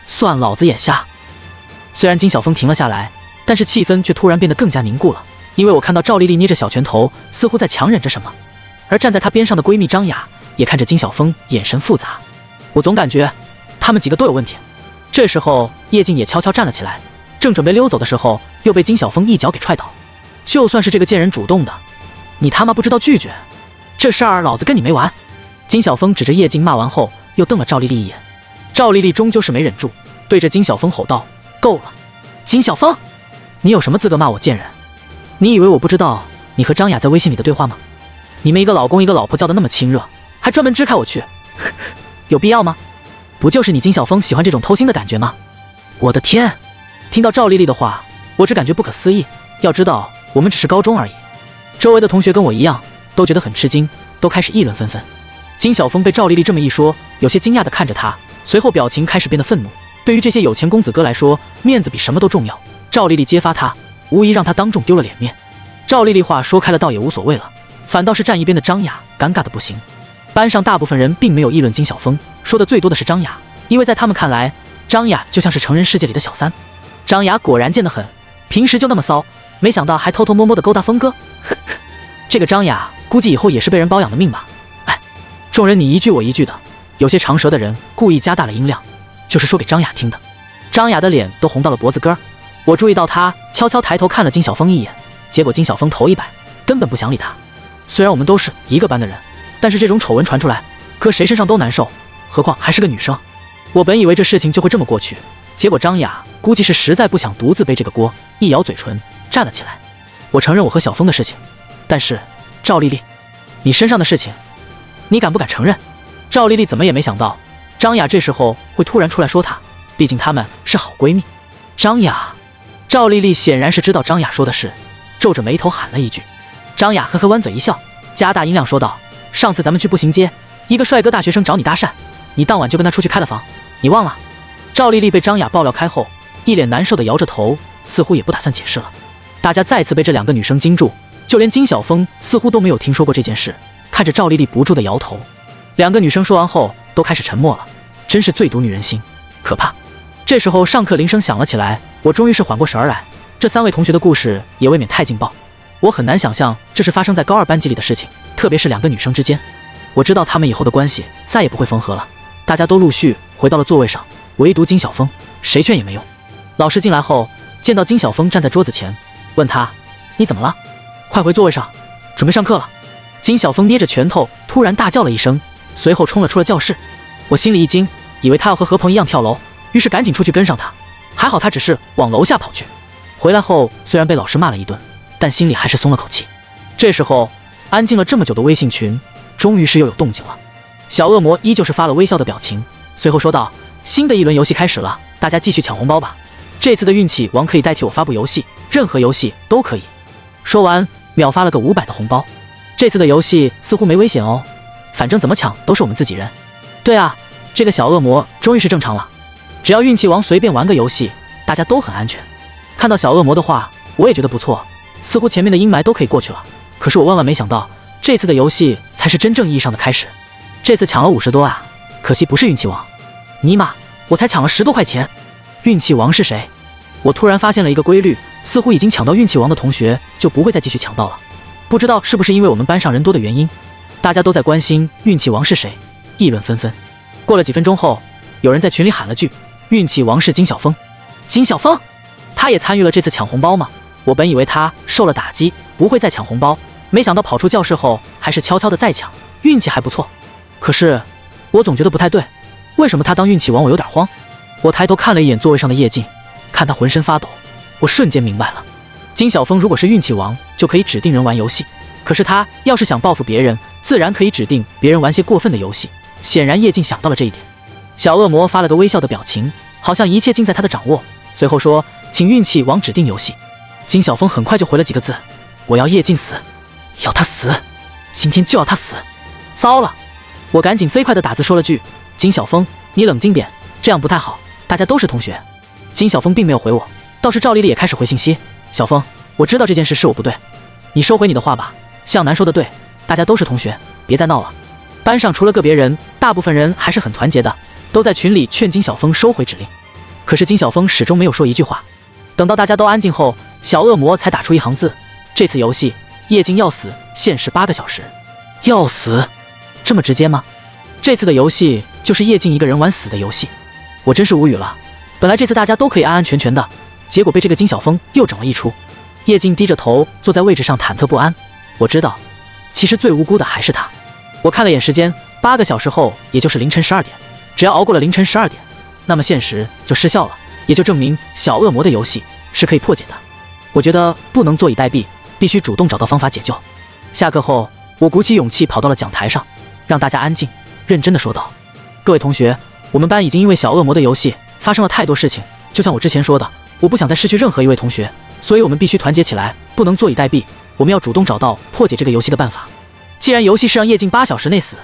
算老子眼瞎！”虽然金小峰停了下来，但是气氛却突然变得更加凝固了，因为我看到赵丽丽捏着小拳头，似乎在强忍着什么，而站在她边上的闺蜜张雅也看着金小峰，眼神复杂。我总感觉他们几个都有问题。这时候，叶静也悄悄站了起来，正准备溜走的时候，又被金小峰一脚给踹倒。就算是这个贱人主动的，你他妈不知道拒绝，这事儿老子跟你没完！金小峰指着叶静骂完后，又瞪了赵丽丽一眼。赵丽丽终究是没忍住，对着金小峰吼道：“够了！金小峰，你有什么资格骂我贱人？你以为我不知道你和张雅在微信里的对话吗？你们一个老公一个老婆叫的那么亲热，还专门支开我去。”有必要吗？不就是你金小峰喜欢这种偷腥的感觉吗？我的天！听到赵丽丽的话，我只感觉不可思议。要知道，我们只是高中而已。周围的同学跟我一样，都觉得很吃惊，都开始议论纷纷。金小峰被赵丽丽这么一说，有些惊讶地看着她，随后表情开始变得愤怒。对于这些有钱公子哥来说，面子比什么都重要。赵丽丽揭发他，无疑让他当众丢了脸面。赵丽丽话说开了，倒也无所谓了，反倒是站一边的张雅尴尬的不行。班上大部分人并没有议论金小峰，说的最多的是张雅，因为在他们看来，张雅就像是成人世界里的小三。张雅果然贱得很，平时就那么骚，没想到还偷偷摸摸的勾搭峰哥。这个张雅估计以后也是被人包养的命吧？哎，众人你一句我一句的，有些长舌的人故意加大了音量，就是说给张雅听的。张雅的脸都红到了脖子根儿，我注意到她悄悄抬头看了金小峰一眼，结果金小峰头一摆，根本不想理她。虽然我们都是一个班的人。但是这种丑闻传出来，搁谁身上都难受，何况还是个女生。我本以为这事情就会这么过去，结果张雅估计是实在不想独自背这个锅，一咬嘴唇站了起来。我承认我和小峰的事情，但是赵丽丽，你身上的事情，你敢不敢承认？赵丽丽怎么也没想到张雅这时候会突然出来说她，毕竟她们是好闺蜜。张雅，赵丽丽显然是知道张雅说的是，皱着眉头喊了一句。张雅呵呵弯嘴一笑，加大音量说道。上次咱们去步行街，一个帅哥大学生找你搭讪，你当晚就跟他出去开了房，你忘了？赵丽丽被张雅爆料开后，一脸难受的摇着头，似乎也不打算解释了。大家再次被这两个女生惊住，就连金小峰似乎都没有听说过这件事，看着赵丽丽不住的摇头。两个女生说完后，都开始沉默了。真是最毒女人心，可怕。这时候上课铃声响了起来，我终于是缓过神儿来。这三位同学的故事也未免太劲爆。我很难想象这是发生在高二班级里的事情，特别是两个女生之间。我知道他们以后的关系再也不会缝合了。大家都陆续回到了座位上，唯独金小峰，谁劝也没用。老师进来后，见到金小峰站在桌子前，问他：“你怎么了？快回座位上，准备上课了。”金小峰捏着拳头，突然大叫了一声，随后冲了出了教室。我心里一惊，以为他要和何鹏一样跳楼，于是赶紧出去跟上他。还好他只是往楼下跑去。回来后，虽然被老师骂了一顿。但心里还是松了口气。这时候，安静了这么久的微信群，终于是又有动静了。小恶魔依旧是发了微笑的表情，随后说道：“新的一轮游戏开始了，大家继续抢红包吧。这次的运气王可以代替我发布游戏，任何游戏都可以。”说完，秒发了个五百的红包。这次的游戏似乎没危险哦，反正怎么抢都是我们自己人。对啊，这个小恶魔终于是正常了。只要运气王随便玩个游戏，大家都很安全。看到小恶魔的话，我也觉得不错。似乎前面的阴霾都可以过去了，可是我万万没想到，这次的游戏才是真正意义上的开始。这次抢了五十多啊，可惜不是运气王。尼玛，我才抢了十多块钱！运气王是谁？我突然发现了一个规律，似乎已经抢到运气王的同学就不会再继续抢到了。不知道是不是因为我们班上人多的原因，大家都在关心运气王是谁，议论纷纷。过了几分钟后，有人在群里喊了句：“运气王是金小峰。”金小峰，他也参与了这次抢红包吗？我本以为他受了打击，不会再抢红包，没想到跑出教室后还是悄悄的在抢，运气还不错。可是我总觉得不太对，为什么他当运气王我有点慌？我抬头看了一眼座位上的叶静，看他浑身发抖，我瞬间明白了。金小峰如果是运气王，就可以指定人玩游戏，可是他要是想报复别人，自然可以指定别人玩些过分的游戏。显然叶静想到了这一点。小恶魔发了个微笑的表情，好像一切尽在他的掌握，随后说：“请运气王指定游戏。”金小峰很快就回了几个字：“我要叶静死，要他死，今天就要他死。”糟了，我赶紧飞快的打字说了句：“金小峰，你冷静点，这样不太好，大家都是同学。”金小峰并没有回我，倒是赵丽丽也开始回信息：“小峰，我知道这件事是我不对，你收回你的话吧。向南说的对，大家都是同学，别再闹了。”班上除了个别人，大部分人还是很团结的，都在群里劝金小峰收回指令。可是金小峰始终没有说一句话。等到大家都安静后，小恶魔才打出一行字：“这次游戏，叶静要死，限时八个小时。”要死，这么直接吗？这次的游戏就是叶静一个人玩死的游戏，我真是无语了。本来这次大家都可以安安全全的，结果被这个金小峰又整了一出。叶静低着头坐在位置上，忐忑不安。我知道，其实最无辜的还是他。我看了眼时间，八个小时后也就是凌晨十二点。只要熬过了凌晨十二点，那么现实就失效了。也就证明小恶魔的游戏是可以破解的。我觉得不能坐以待毙，必须主动找到方法解救。下课后，我鼓起勇气跑到了讲台上，让大家安静，认真的说道：“各位同学，我们班已经因为小恶魔的游戏发生了太多事情。就像我之前说的，我不想再失去任何一位同学，所以我们必须团结起来，不能坐以待毙。我们要主动找到破解这个游戏的办法。既然游戏是让叶静八小时内死，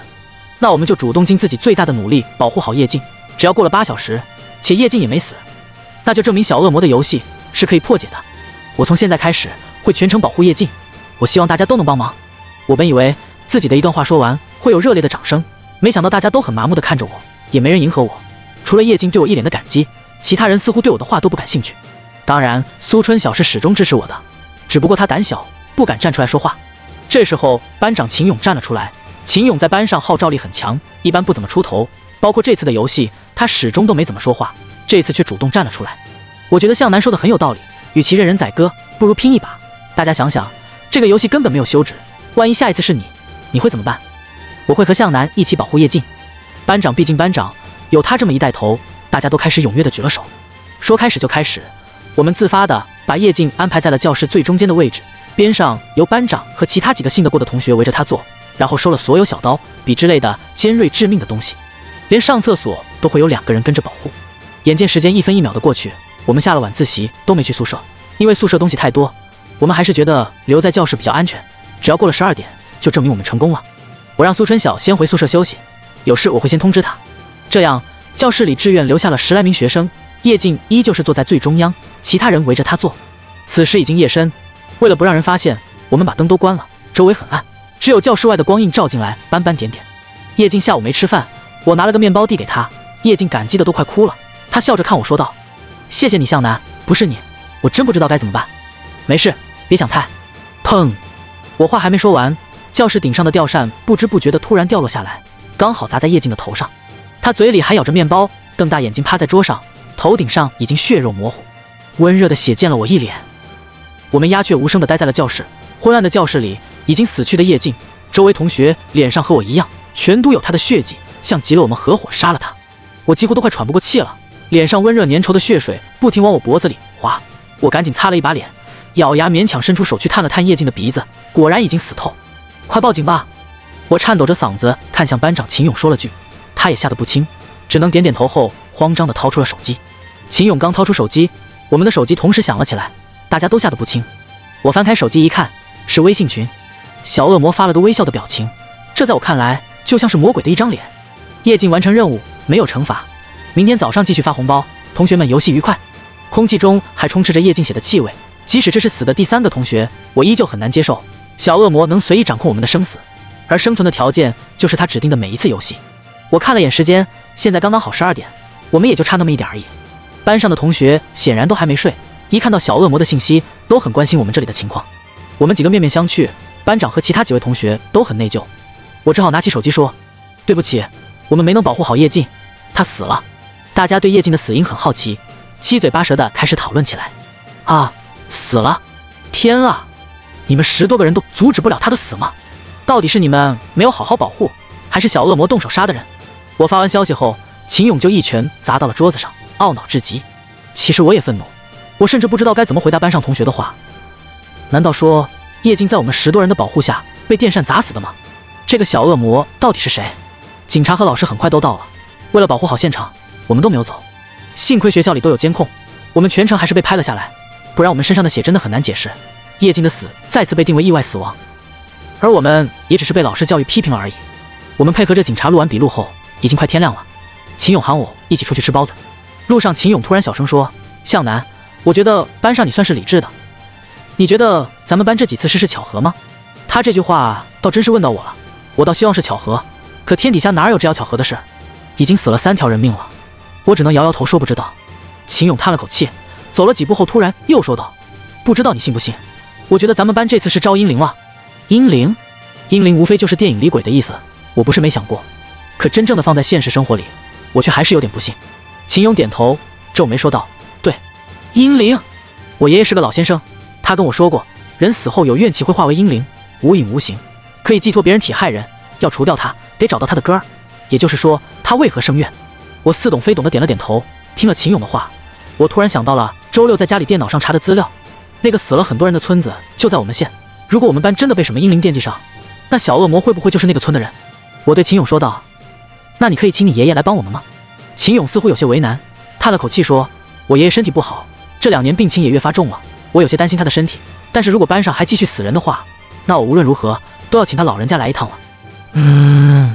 那我们就主动尽自己最大的努力保护好叶静。只要过了八小时，且叶静也没死。”那就证明小恶魔的游戏是可以破解的。我从现在开始会全程保护叶静，我希望大家都能帮忙。我本以为自己的一段话说完会有热烈的掌声，没想到大家都很麻木的看着我，也没人迎合我。除了叶静对我一脸的感激，其他人似乎对我的话都不感兴趣。当然，苏春晓是始终支持我的，只不过他胆小，不敢站出来说话。这时候，班长秦勇站了出来。秦勇在班上号召力很强，一般不怎么出头，包括这次的游戏，他始终都没怎么说话。这次却主动站了出来，我觉得向南说的很有道理，与其任人宰割，不如拼一把。大家想想，这个游戏根本没有休止，万一下一次是你，你会怎么办？我会和向南一起保护叶静。班长毕竟班长，有他这么一带头，大家都开始踊跃的举了手。说开始就开始，我们自发的把叶静安排在了教室最中间的位置，边上由班长和其他几个信得过的同学围着他坐，然后收了所有小刀、笔之类的尖锐致命的东西，连上厕所都会有两个人跟着保护。眼见时间一分一秒的过去，我们下了晚自习都没去宿舍，因为宿舍东西太多，我们还是觉得留在教室比较安全。只要过了十二点，就证明我们成功了。我让苏春晓先回宿舍休息，有事我会先通知他。这样，教室里志愿留下了十来名学生，叶静依旧是坐在最中央，其他人围着他坐。此时已经夜深，为了不让人发现，我们把灯都关了，周围很暗，只有教室外的光映照进来，斑斑点点。叶静下午没吃饭，我拿了个面包递给他，叶静感激的都快哭了。他笑着看我说道：“谢谢你，向南，不是你，我真不知道该怎么办。没事，别想太。”砰！我话还没说完，教室顶上的吊扇不知不觉的突然掉落下来，刚好砸在叶静的头上。他嘴里还咬着面包，瞪大眼睛趴在桌上，头顶上已经血肉模糊，温热的血溅了我一脸。我们鸦雀无声的待在了教室，昏暗的教室里，已经死去的叶静，周围同学脸上和我一样，全都有他的血迹，像极了我们合伙杀了他。我几乎都快喘不过气了。脸上温热粘稠的血水不停往我脖子里滑，我赶紧擦了一把脸，咬牙勉强伸出手去探了探叶静的鼻子，果然已经死透。快报警吧！我颤抖着嗓子看向班长秦勇说了句，他也吓得不轻，只能点点头后慌张地掏出了手机。秦勇刚掏出手机，我们的手机同时响了起来，大家都吓得不轻。我翻开手机一看，是微信群，小恶魔发了个微笑的表情，这在我看来就像是魔鬼的一张脸。叶静完成任务，没有惩罚。明天早上继续发红包，同学们游戏愉快。空气中还充斥着叶静血的气味，即使这是死的第三个同学，我依旧很难接受。小恶魔能随意掌控我们的生死，而生存的条件就是他指定的每一次游戏。我看了眼时间，现在刚刚好十二点，我们也就差那么一点而已。班上的同学显然都还没睡，一看到小恶魔的信息，都很关心我们这里的情况。我们几个面面相觑，班长和其他几位同学都很内疚。我只好拿起手机说：“对不起，我们没能保护好叶静，他死了。”大家对叶静的死因很好奇，七嘴八舌的开始讨论起来。啊，死了！天啊，你们十多个人都阻止不了他的死吗？到底是你们没有好好保护，还是小恶魔动手杀的人？我发完消息后，秦勇就一拳砸到了桌子上。懊恼至极，其实我也愤怒，我甚至不知道该怎么回答班上同学的话。难道说叶静在我们十多人的保护下被电扇砸死的吗？这个小恶魔到底是谁？警察和老师很快都到了，为了保护好现场，我们都没有走。幸亏学校里都有监控，我们全程还是被拍了下来，不然我们身上的血真的很难解释。叶静的死再次被定为意外死亡，而我们也只是被老师教育批评了而已。我们配合着警察录完笔录后，已经快天亮了。秦勇喊我一起出去吃包子。路上，秦勇突然小声说：“向南，我觉得班上你算是理智的。你觉得咱们班这几次事是巧合吗？”他这句话倒真是问到我了。我倒希望是巧合，可天底下哪有这样巧合的事？已经死了三条人命了，我只能摇摇头说不知道。秦勇叹了口气，走了几步后，突然又说道：“不知道你信不信？我觉得咱们班这次是招阴灵了。阴灵，阴灵无非就是电影里鬼的意思。我不是没想过，可真正的放在现实生活里，我却还是有点不信。”秦勇点头，皱眉说道：“对，阴灵。我爷爷是个老先生，他跟我说过，人死后有怨气会化为阴灵，无影无形，可以寄托别人体害人。要除掉他，得找到他的根儿。也就是说，他为何生怨？”我似懂非懂的点了点头。听了秦勇的话，我突然想到了周六在家里电脑上查的资料，那个死了很多人的村子就在我们县。如果我们班真的被什么阴灵惦记上，那小恶魔会不会就是那个村的人？我对秦勇说道：“那你可以请你爷爷来帮我们吗？”秦勇似乎有些为难，叹了口气说：“我爷爷身体不好，这两年病情也越发重了，我有些担心他的身体。但是如果班上还继续死人的话，那我无论如何都要请他老人家来一趟了。”嗯，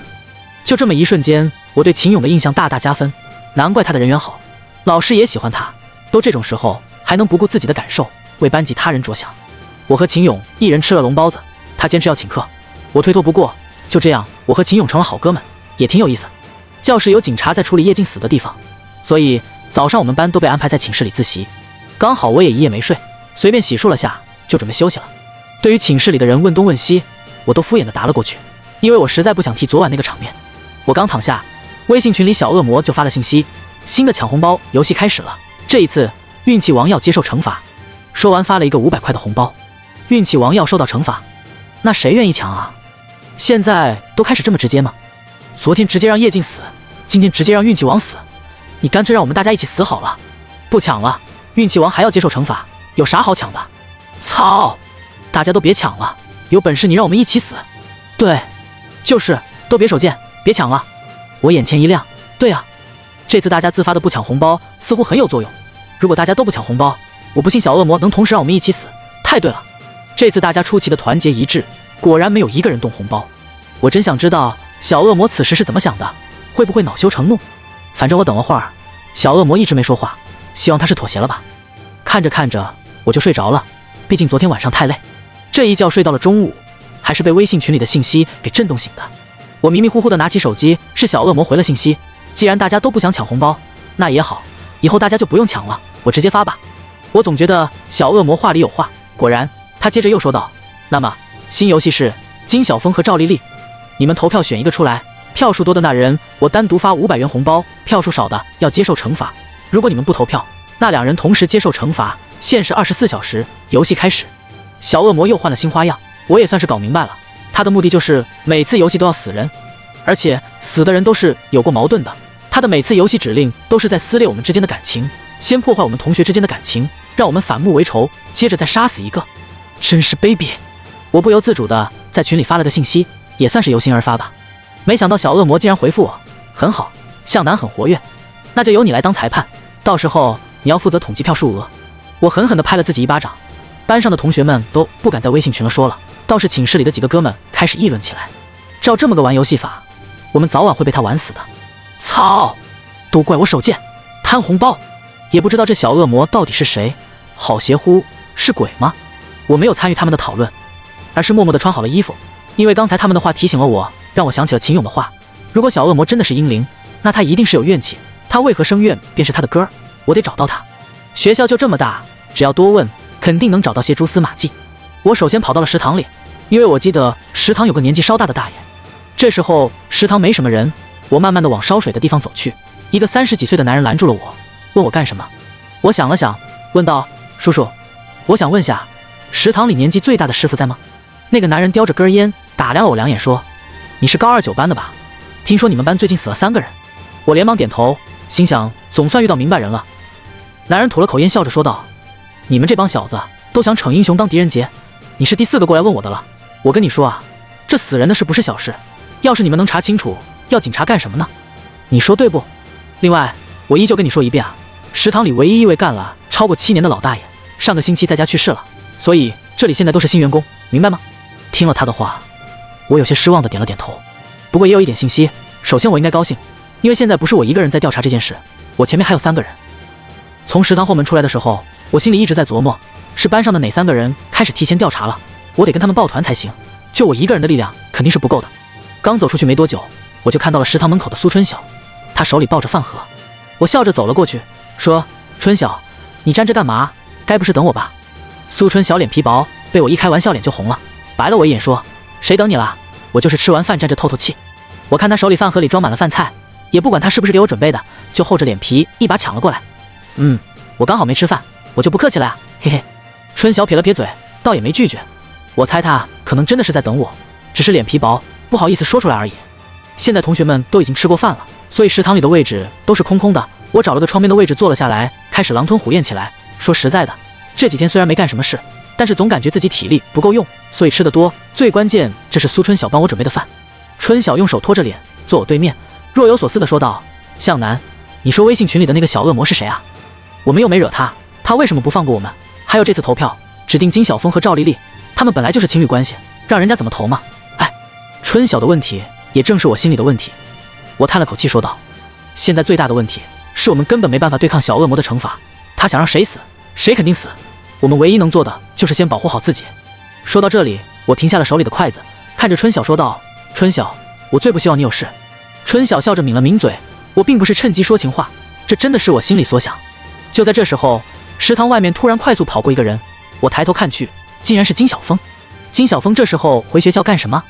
就这么一瞬间，我对秦勇的印象大大加分，难怪他的人缘好，老师也喜欢他。都这种时候还能不顾自己的感受，为班级他人着想。我和秦勇一人吃了笼包子，他坚持要请客，我推脱不过，就这样，我和秦勇成了好哥们，也挺有意思。教室有警察在处理叶静死的地方，所以早上我们班都被安排在寝室里自习。刚好我也一夜没睡，随便洗漱了下就准备休息了。对于寝室里的人问东问西，我都敷衍的答了过去，因为我实在不想提昨晚那个场面。我刚躺下，微信群里小恶魔就发了信息：新的抢红包游戏开始了，这一次运气王要接受惩罚。说完发了一个五百块的红包。运气王要受到惩罚，那谁愿意抢啊？现在都开始这么直接吗？昨天直接让叶静死。今天直接让运气王死，你干脆让我们大家一起死好了，不抢了，运气王还要接受惩罚，有啥好抢的？操！大家都别抢了，有本事你让我们一起死。对，就是，都别手贱，别抢了。我眼前一亮，对啊，这次大家自发的不抢红包似乎很有作用。如果大家都不抢红包，我不信小恶魔能同时让我们一起死。太对了，这次大家出奇的团结一致，果然没有一个人动红包。我真想知道小恶魔此时是怎么想的。会不会恼羞成怒？反正我等了会儿，小恶魔一直没说话，希望他是妥协了吧。看着看着我就睡着了，毕竟昨天晚上太累，这一觉睡到了中午，还是被微信群里的信息给震动醒的。我迷迷糊糊的拿起手机，是小恶魔回了信息。既然大家都不想抢红包，那也好，以后大家就不用抢了，我直接发吧。我总觉得小恶魔话里有话，果然，他接着又说道：“那么新游戏是金小峰和赵丽丽，你们投票选一个出来。”票数多的那人，我单独发五百元红包；票数少的要接受惩罚。如果你们不投票，那两人同时接受惩罚，限时二十四小时。游戏开始，小恶魔又换了新花样，我也算是搞明白了，他的目的就是每次游戏都要死人，而且死的人都是有过矛盾的。他的每次游戏指令都是在撕裂我们之间的感情，先破坏我们同学之间的感情，让我们反目为仇，接着再杀死一个，真是卑鄙！我不由自主的在群里发了个信息，也算是由心而发吧。没想到小恶魔竟然回复我，很好，向南很活跃，那就由你来当裁判，到时候你要负责统计票数额。我狠狠地拍了自己一巴掌，班上的同学们都不敢在微信群了说了，倒是寝室里的几个哥们开始议论起来。照这么个玩游戏法，我们早晚会被他玩死的。操！都怪我手贱，贪红包，也不知道这小恶魔到底是谁，好邪乎，是鬼吗？我没有参与他们的讨论，而是默默地穿好了衣服，因为刚才他们的话提醒了我。让我想起了秦勇的话，如果小恶魔真的是阴灵，那他一定是有怨气，他为何生怨便是他的歌儿，我得找到他。学校就这么大，只要多问，肯定能找到些蛛丝马迹。我首先跑到了食堂里，因为我记得食堂有个年纪稍大的大爷。这时候食堂没什么人，我慢慢的往烧水的地方走去。一个三十几岁的男人拦住了我，问我干什么。我想了想，问道：“叔叔，我想问下，食堂里年纪最大的师傅在吗？”那个男人叼着根烟，打量了我两眼，说：“你是高二九班的吧？听说你们班最近死了三个人。”我连忙点头，心想总算遇到明白人了。男人吐了口烟，笑着说道：“你们这帮小子都想逞英雄当狄仁杰，你是第四个过来问我的了。我跟你说啊，这死人的事不是小事，要是你们能查清楚，要警察干什么呢？你说对不？另外，我依旧跟你说一遍啊，食堂里唯一一位干了超过七年的老大爷，上个星期在家去世了，所以这里现在都是新员工，明白吗？”听了他的话，我有些失望的点了点头。不过也有一点信息，首先我应该高兴，因为现在不是我一个人在调查这件事，我前面还有三个人。从食堂后门出来的时候，我心里一直在琢磨，是班上的哪三个人开始提前调查了，我得跟他们抱团才行。就我一个人的力量肯定是不够的。刚走出去没多久，我就看到了食堂门口的苏春晓，她手里抱着饭盒。我笑着走了过去，说：“春晓，你站着干嘛？该不是等我吧？”苏春晓脸皮薄，被我一开玩笑脸就红了。白了我一眼，说：“谁等你了？我就是吃完饭站着透透气。”我看他手里饭盒里装满了饭菜，也不管他是不是给我准备的，就厚着脸皮一把抢了过来。嗯，我刚好没吃饭，我就不客气了呀，嘿嘿。春晓撇了撇嘴，倒也没拒绝。我猜他可能真的是在等我，只是脸皮薄，不好意思说出来而已。现在同学们都已经吃过饭了，所以食堂里的位置都是空空的。我找了个窗边的位置坐了下来，开始狼吞虎咽起来。说实在的，这几天虽然没干什么事。但是总感觉自己体力不够用，所以吃的多。最关键，这是苏春晓帮我准备的饭。春晓用手托着脸，坐我对面，若有所思地说道：“向南，你说微信群里的那个小恶魔是谁啊？我们又没惹他，他为什么不放过我们？还有这次投票指定金晓峰和赵丽丽，他们本来就是情侣关系，让人家怎么投嘛？哎，春晓的问题也正是我心里的问题。我叹了口气说道：现在最大的问题是我们根本没办法对抗小恶魔的惩罚，他想让谁死，谁肯定死。”我们唯一能做的就是先保护好自己。说到这里，我停下了手里的筷子，看着春晓说道：“春晓，我最不希望你有事。”春晓笑着抿了抿嘴，我并不是趁机说情话，这真的是我心里所想。就在这时候，食堂外面突然快速跑过一个人，我抬头看去，竟然是金晓峰。金晓峰这时候回学校干什么？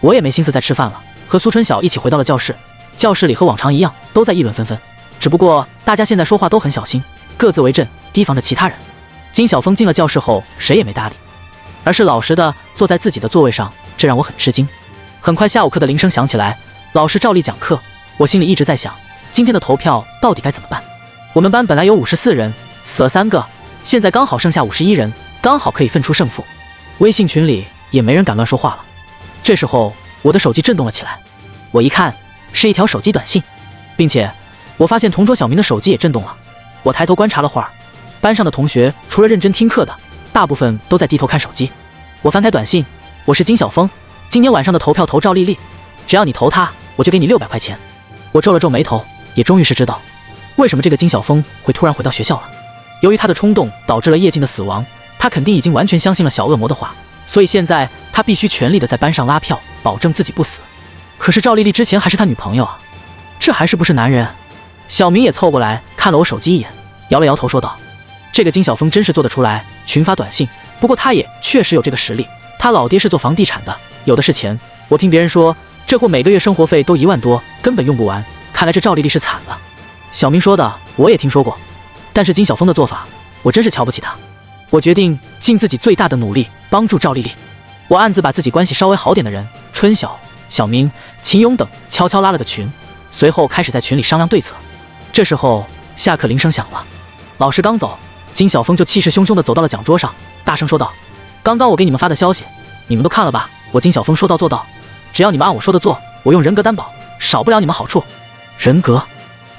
我也没心思再吃饭了，和苏春晓一起回到了教室。教室里和往常一样，都在议论纷纷，只不过大家现在说话都很小心，各自为阵，提防着其他人。金晓峰进了教室后，谁也没搭理，而是老实的坐在自己的座位上，这让我很吃惊。很快，下午课的铃声响起来，老师照例讲课。我心里一直在想，今天的投票到底该怎么办？我们班本来有五十四人，死了三个，现在刚好剩下五十一人，刚好可以分出胜负。微信群里也没人敢乱说话了。这时候，我的手机震动了起来，我一看，是一条手机短信，并且我发现同桌小明的手机也震动了。我抬头观察了会儿。班上的同学除了认真听课的，大部分都在低头看手机。我翻开短信，我是金晓峰，今天晚上的投票投赵丽丽，只要你投她，我就给你六百块钱。我皱了皱眉头，也终于是知道为什么这个金晓峰会突然回到学校了。由于他的冲动导致了叶静的死亡，他肯定已经完全相信了小恶魔的话，所以现在他必须全力的在班上拉票，保证自己不死。可是赵丽丽之前还是他女朋友啊，这还是不是男人？小明也凑过来看了我手机一眼，摇了摇头说道。这个金晓峰真是做得出来群发短信，不过他也确实有这个实力。他老爹是做房地产的，有的是钱。我听别人说，这货每个月生活费都一万多，根本用不完。看来这赵丽丽是惨了。小明说的我也听说过，但是金晓峰的做法，我真是瞧不起他。我决定尽自己最大的努力帮助赵丽丽。我暗自把自己关系稍微好点的人春晓、小明、秦勇等悄悄拉了个群，随后开始在群里商量对策。这时候下课铃声响了，老师刚走。金晓峰就气势汹汹地走到了讲桌上，大声说道：“刚刚我给你们发的消息，你们都看了吧？我金晓峰说到做到，只要你们按我说的做，我用人格担保，少不了你们好处。人格？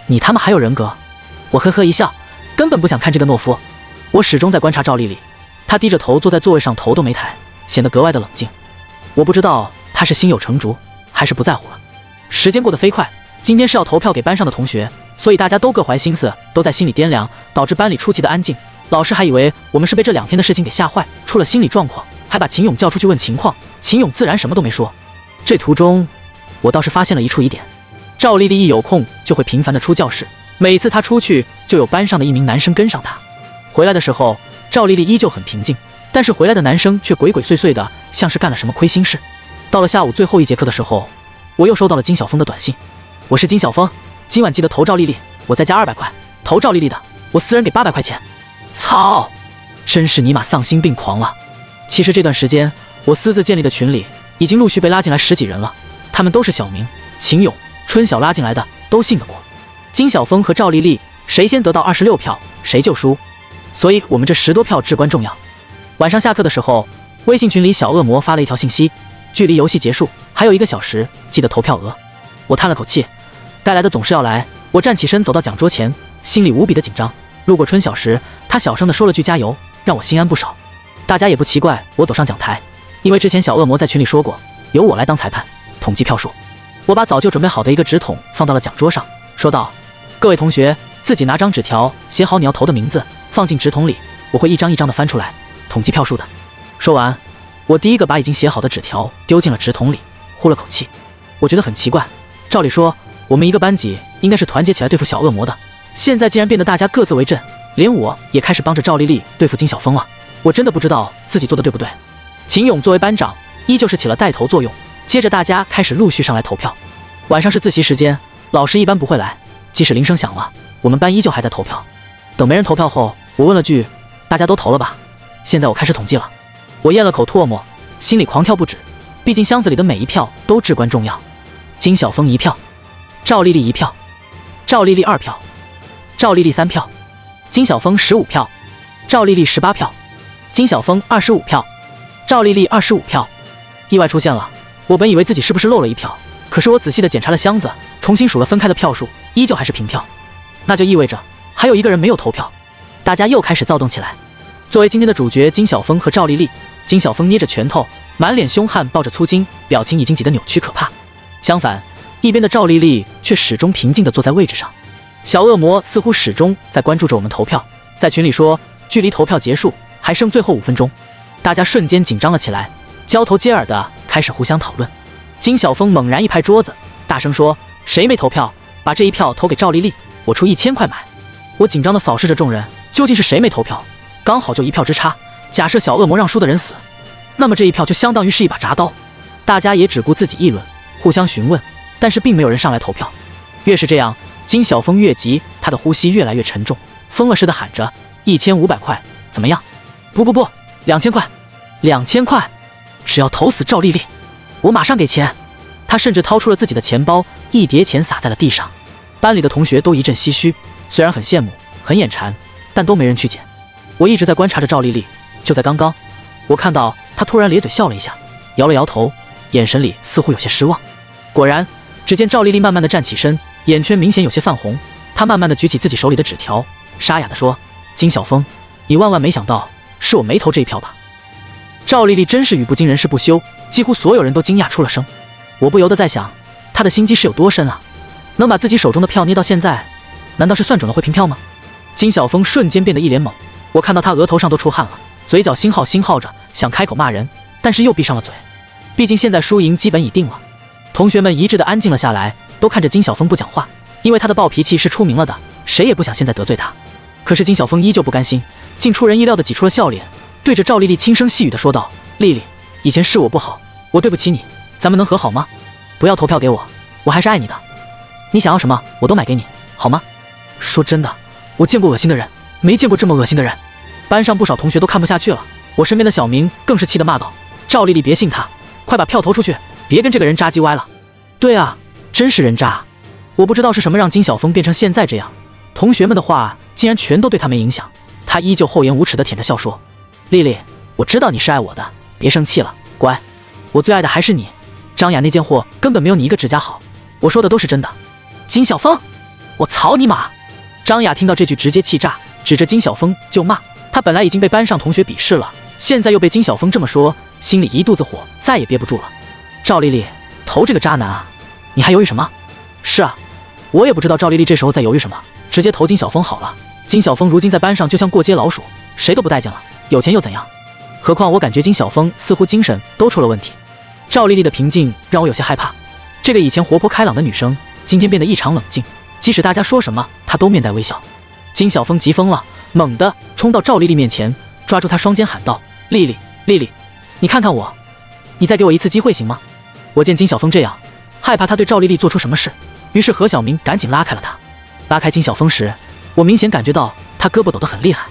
你他妈还有人格？”我呵呵一笑，根本不想看这个懦夫。我始终在观察赵丽丽，她低着头坐在座位上，头都没抬，显得格外的冷静。我不知道她是心有成竹，还是不在乎了。时间过得飞快，今天是要投票给班上的同学。所以大家都各怀心思，都在心里掂量，导致班里出奇的安静。老师还以为我们是被这两天的事情给吓坏，出了心理状况，还把秦勇叫出去问情况。秦勇自然什么都没说。这途中，我倒是发现了一处疑点：赵丽丽一有空就会频繁的出教室，每次她出去，就有班上的一名男生跟上她。回来的时候，赵丽丽依旧很平静，但是回来的男生却鬼鬼祟祟的，像是干了什么亏心事。到了下午最后一节课的时候，我又收到了金晓峰的短信：“我是金晓峰，今晚记得投赵丽丽，我再加二百块。投赵丽丽的，我私人给八百块钱。”操！真是尼玛丧心病狂了。其实这段时间，我私自建立的群里已经陆续被拉进来十几人了，他们都是小明、秦勇、春晓拉进来的，都信得过。金晓峰和赵丽丽，谁先得到二十六票，谁就输。所以我们这十多票至关重要。晚上下课的时候，微信群里小恶魔发了一条信息：距离游戏结束还有一个小时，记得投票额。我叹了口气，该来的总是要来。我站起身走到讲桌前，心里无比的紧张。路过春晓时，他小声的说了句加油，让我心安不少。大家也不奇怪我走上讲台，因为之前小恶魔在群里说过，由我来当裁判，统计票数。我把早就准备好的一个纸筒放到了讲桌上，说道：“各位同学，自己拿张纸条写好你要投的名字。”放进纸筒里，我会一张一张的翻出来统计票数的。说完，我第一个把已经写好的纸条丢进了纸筒里，呼了口气。我觉得很奇怪，照理说我们一个班级应该是团结起来对付小恶魔的，现在竟然变得大家各自为阵，连我也开始帮着赵丽丽对付金小峰了。我真的不知道自己做的对不对。秦勇作为班长，依旧是起了带头作用。接着大家开始陆续上来投票。晚上是自习时间，老师一般不会来，即使铃声响了，我们班依旧还在投票。等没人投票后，我问了句：“大家都投了吧？”现在我开始统计了。我咽了口唾沫，心里狂跳不止。毕竟箱子里的每一票都至关重要。金晓峰一票，赵丽丽一票，赵丽丽二票，赵丽丽三票，金晓峰十五票，赵丽丽十八票，金晓峰二十五票，赵丽丽二十五票。意外出现了，我本以为自己是不是漏了一票，可是我仔细的检查了箱子，重新数了分开的票数，依旧还是平票，那就意味着。还有一个人没有投票，大家又开始躁动起来。作为今天的主角，金晓峰和赵丽丽。金晓峰捏着拳头，满脸凶悍，抱着粗筋，表情已经挤得扭曲可怕。相反，一边的赵丽丽却始终平静地坐在位置上。小恶魔似乎始终在关注着我们投票，在群里说，距离投票结束还剩最后五分钟。大家瞬间紧张了起来，交头接耳的开始互相讨论。金晓峰猛然一拍桌子，大声说：“谁没投票，把这一票投给赵丽丽，我出一千块买。”我紧张地扫视着众人，究竟是谁没投票？刚好就一票之差。假设小恶魔让输的人死，那么这一票就相当于是一把铡刀。大家也只顾自己议论，互相询问，但是并没有人上来投票。越是这样，金小峰越急，他的呼吸越来越沉重，疯了似的喊着：“一千五百块，怎么样？不不不，两千块，两千块！只要投死赵丽丽，我马上给钱。”他甚至掏出了自己的钱包，一叠钱撒在了地上。班里的同学都一阵唏嘘。虽然很羡慕，很眼馋，但都没人去捡。我一直在观察着赵丽丽，就在刚刚，我看到她突然咧嘴笑了一下，摇了摇头，眼神里似乎有些失望。果然，只见赵丽丽慢慢的站起身，眼圈明显有些泛红。她慢慢的举起自己手里的纸条，沙哑的说：“金晓峰，你万万没想到是我没投这一票吧？”赵丽丽真是语不惊人誓不休，几乎所有人都惊讶出了声。我不由得在想，她的心机是有多深啊，能把自己手中的票捏到现在。难道是算准了会平票吗？金晓峰瞬间变得一脸懵，我看到他额头上都出汗了，嘴角星号星号着，想开口骂人，但是又闭上了嘴。毕竟现在输赢基本已定了。同学们一致的安静了下来，都看着金晓峰不讲话，因为他的暴脾气是出名了的，谁也不想现在得罪他。可是金晓峰依旧不甘心，竟出人意料的挤出了笑脸，对着赵丽丽轻声细语的说道：“丽丽，以前是我不好，我对不起你，咱们能和好吗？不要投票给我，我还是爱你的。你想要什么，我都买给你，好吗？”说真的，我见过恶心的人，没见过这么恶心的人。班上不少同学都看不下去了，我身边的小明更是气得骂道：“赵丽丽，别信他，快把票投出去，别跟这个人扎叽歪了。”对啊，真是人渣！我不知道是什么让金晓峰变成现在这样，同学们的话竟然全都对他没影响。他依旧厚颜无耻地舔着笑说：“丽丽，我知道你是爱我的，别生气了，乖。我最爱的还是你。张雅那贱货根本没有你一个指甲好，我说的都是真的。”金晓峰，我操你妈！张雅听到这句，直接气炸，指着金晓峰就骂。他本来已经被班上同学鄙视了，现在又被金晓峰这么说，心里一肚子火，再也憋不住了。赵丽丽，投这个渣男啊！你还犹豫什么？是啊，我也不知道赵丽丽这时候在犹豫什么，直接投金晓峰好了。金晓峰如今在班上就像过街老鼠，谁都不待见了。有钱又怎样？何况我感觉金晓峰似乎精神都出了问题。赵丽丽的平静让我有些害怕，这个以前活泼开朗的女生，今天变得异常冷静，即使大家说什么。她都面带微笑。金晓峰急疯了，猛地冲到赵丽丽面前，抓住她双肩喊道：“丽丽，丽丽，你看看我，你再给我一次机会行吗？”我见金晓峰这样，害怕他对赵丽丽做出什么事，于是何小明赶紧拉开了他。拉开金晓峰时，我明显感觉到他胳膊抖得很厉害。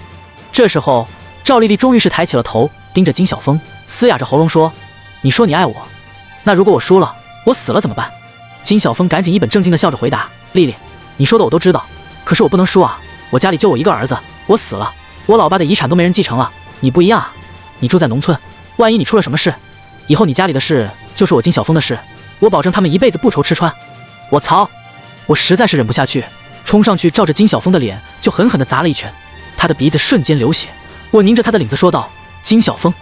这时候，赵丽丽终于是抬起了头，盯着金晓峰，嘶哑着喉咙说：“你说你爱我，那如果我输了，我死了怎么办？”金晓峰赶紧一本正经的笑着回答：“丽丽，你说的我都知道，可是我不能输啊！我家里就我一个儿子，我死了，我老爸的遗产都没人继承了。你不一样啊，你住在农村，万一你出了什么事，以后你家里的事就是我金晓峰的事，我保证他们一辈子不愁吃穿。”我操！我实在是忍不下去，冲上去照着金晓峰的脸就狠狠地砸了一拳，他的鼻子瞬间流血。我拧着他的领子说道：“金晓峰，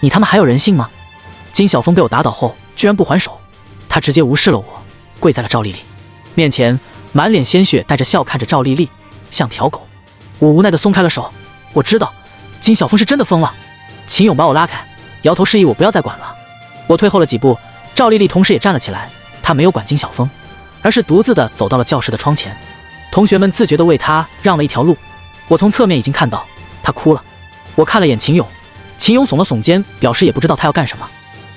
你他妈还有人性吗？”金晓峰被我打倒后居然不还手，他直接无视了我。跪在了赵丽丽面前，满脸鲜血，带着笑看着赵丽丽，像条狗。我无奈的松开了手。我知道金晓峰是真的疯了。秦勇把我拉开，摇头示意我不要再管了。我退后了几步，赵丽丽同时也站了起来。她没有管金晓峰，而是独自的走到了教室的窗前。同学们自觉的为她让了一条路。我从侧面已经看到她哭了。我看了眼秦勇，秦勇耸了耸肩，表示也不知道他要干什么。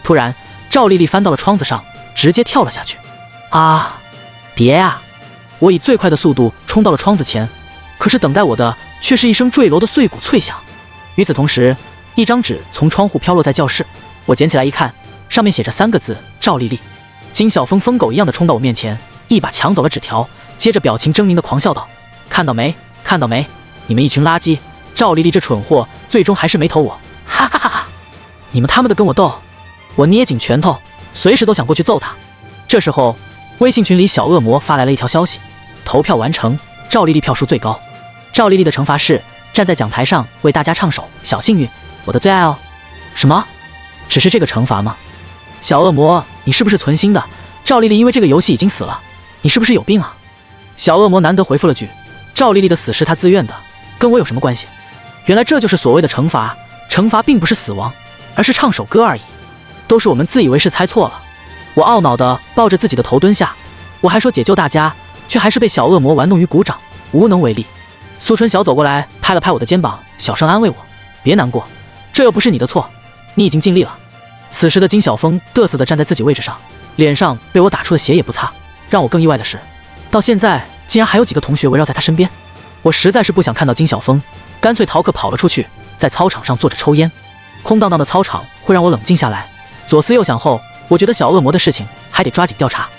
突然，赵丽丽翻到了窗子上，直接跳了下去。啊！别呀！我以最快的速度冲到了窗子前，可是等待我的却是一声坠楼的碎骨脆响。与此同时，一张纸从窗户飘落在教室，我捡起来一看，上面写着三个字：赵丽丽。金晓峰疯狗一样的冲到我面前，一把抢走了纸条，接着表情狰狞的狂笑道：“看到没？看到没？你们一群垃圾！赵丽丽这蠢货，最终还是没投我！哈哈哈哈！你们他妈的跟我斗！我捏紧拳头，随时都想过去揍他。这时候。”微信群里，小恶魔发来了一条消息：投票完成，赵丽丽票数最高。赵丽丽的惩罚是站在讲台上为大家唱首《小幸运》，我的最爱哦。什么？只是这个惩罚吗？小恶魔，你是不是存心的？赵丽丽因为这个游戏已经死了，你是不是有病啊？小恶魔难得回复了句：赵丽丽的死是她自愿的，跟我有什么关系？原来这就是所谓的惩罚，惩罚并不是死亡，而是唱首歌而已。都是我们自以为是猜错了。我懊恼地抱着自己的头蹲下，我还说解救大家，却还是被小恶魔玩弄于股掌，无能为力。苏春晓走过来，拍了拍我的肩膀，小声安慰我：“别难过，这又不是你的错，你已经尽力了。”此时的金晓峰嘚瑟地站在自己位置上，脸上被我打出的血也不擦。让我更意外的是，到现在竟然还有几个同学围绕在他身边。我实在是不想看到金晓峰，干脆逃课跑了出去，在操场上坐着抽烟。空荡荡的操场会让我冷静下来，左思右想后。我觉得小恶魔的事情还得抓紧调查。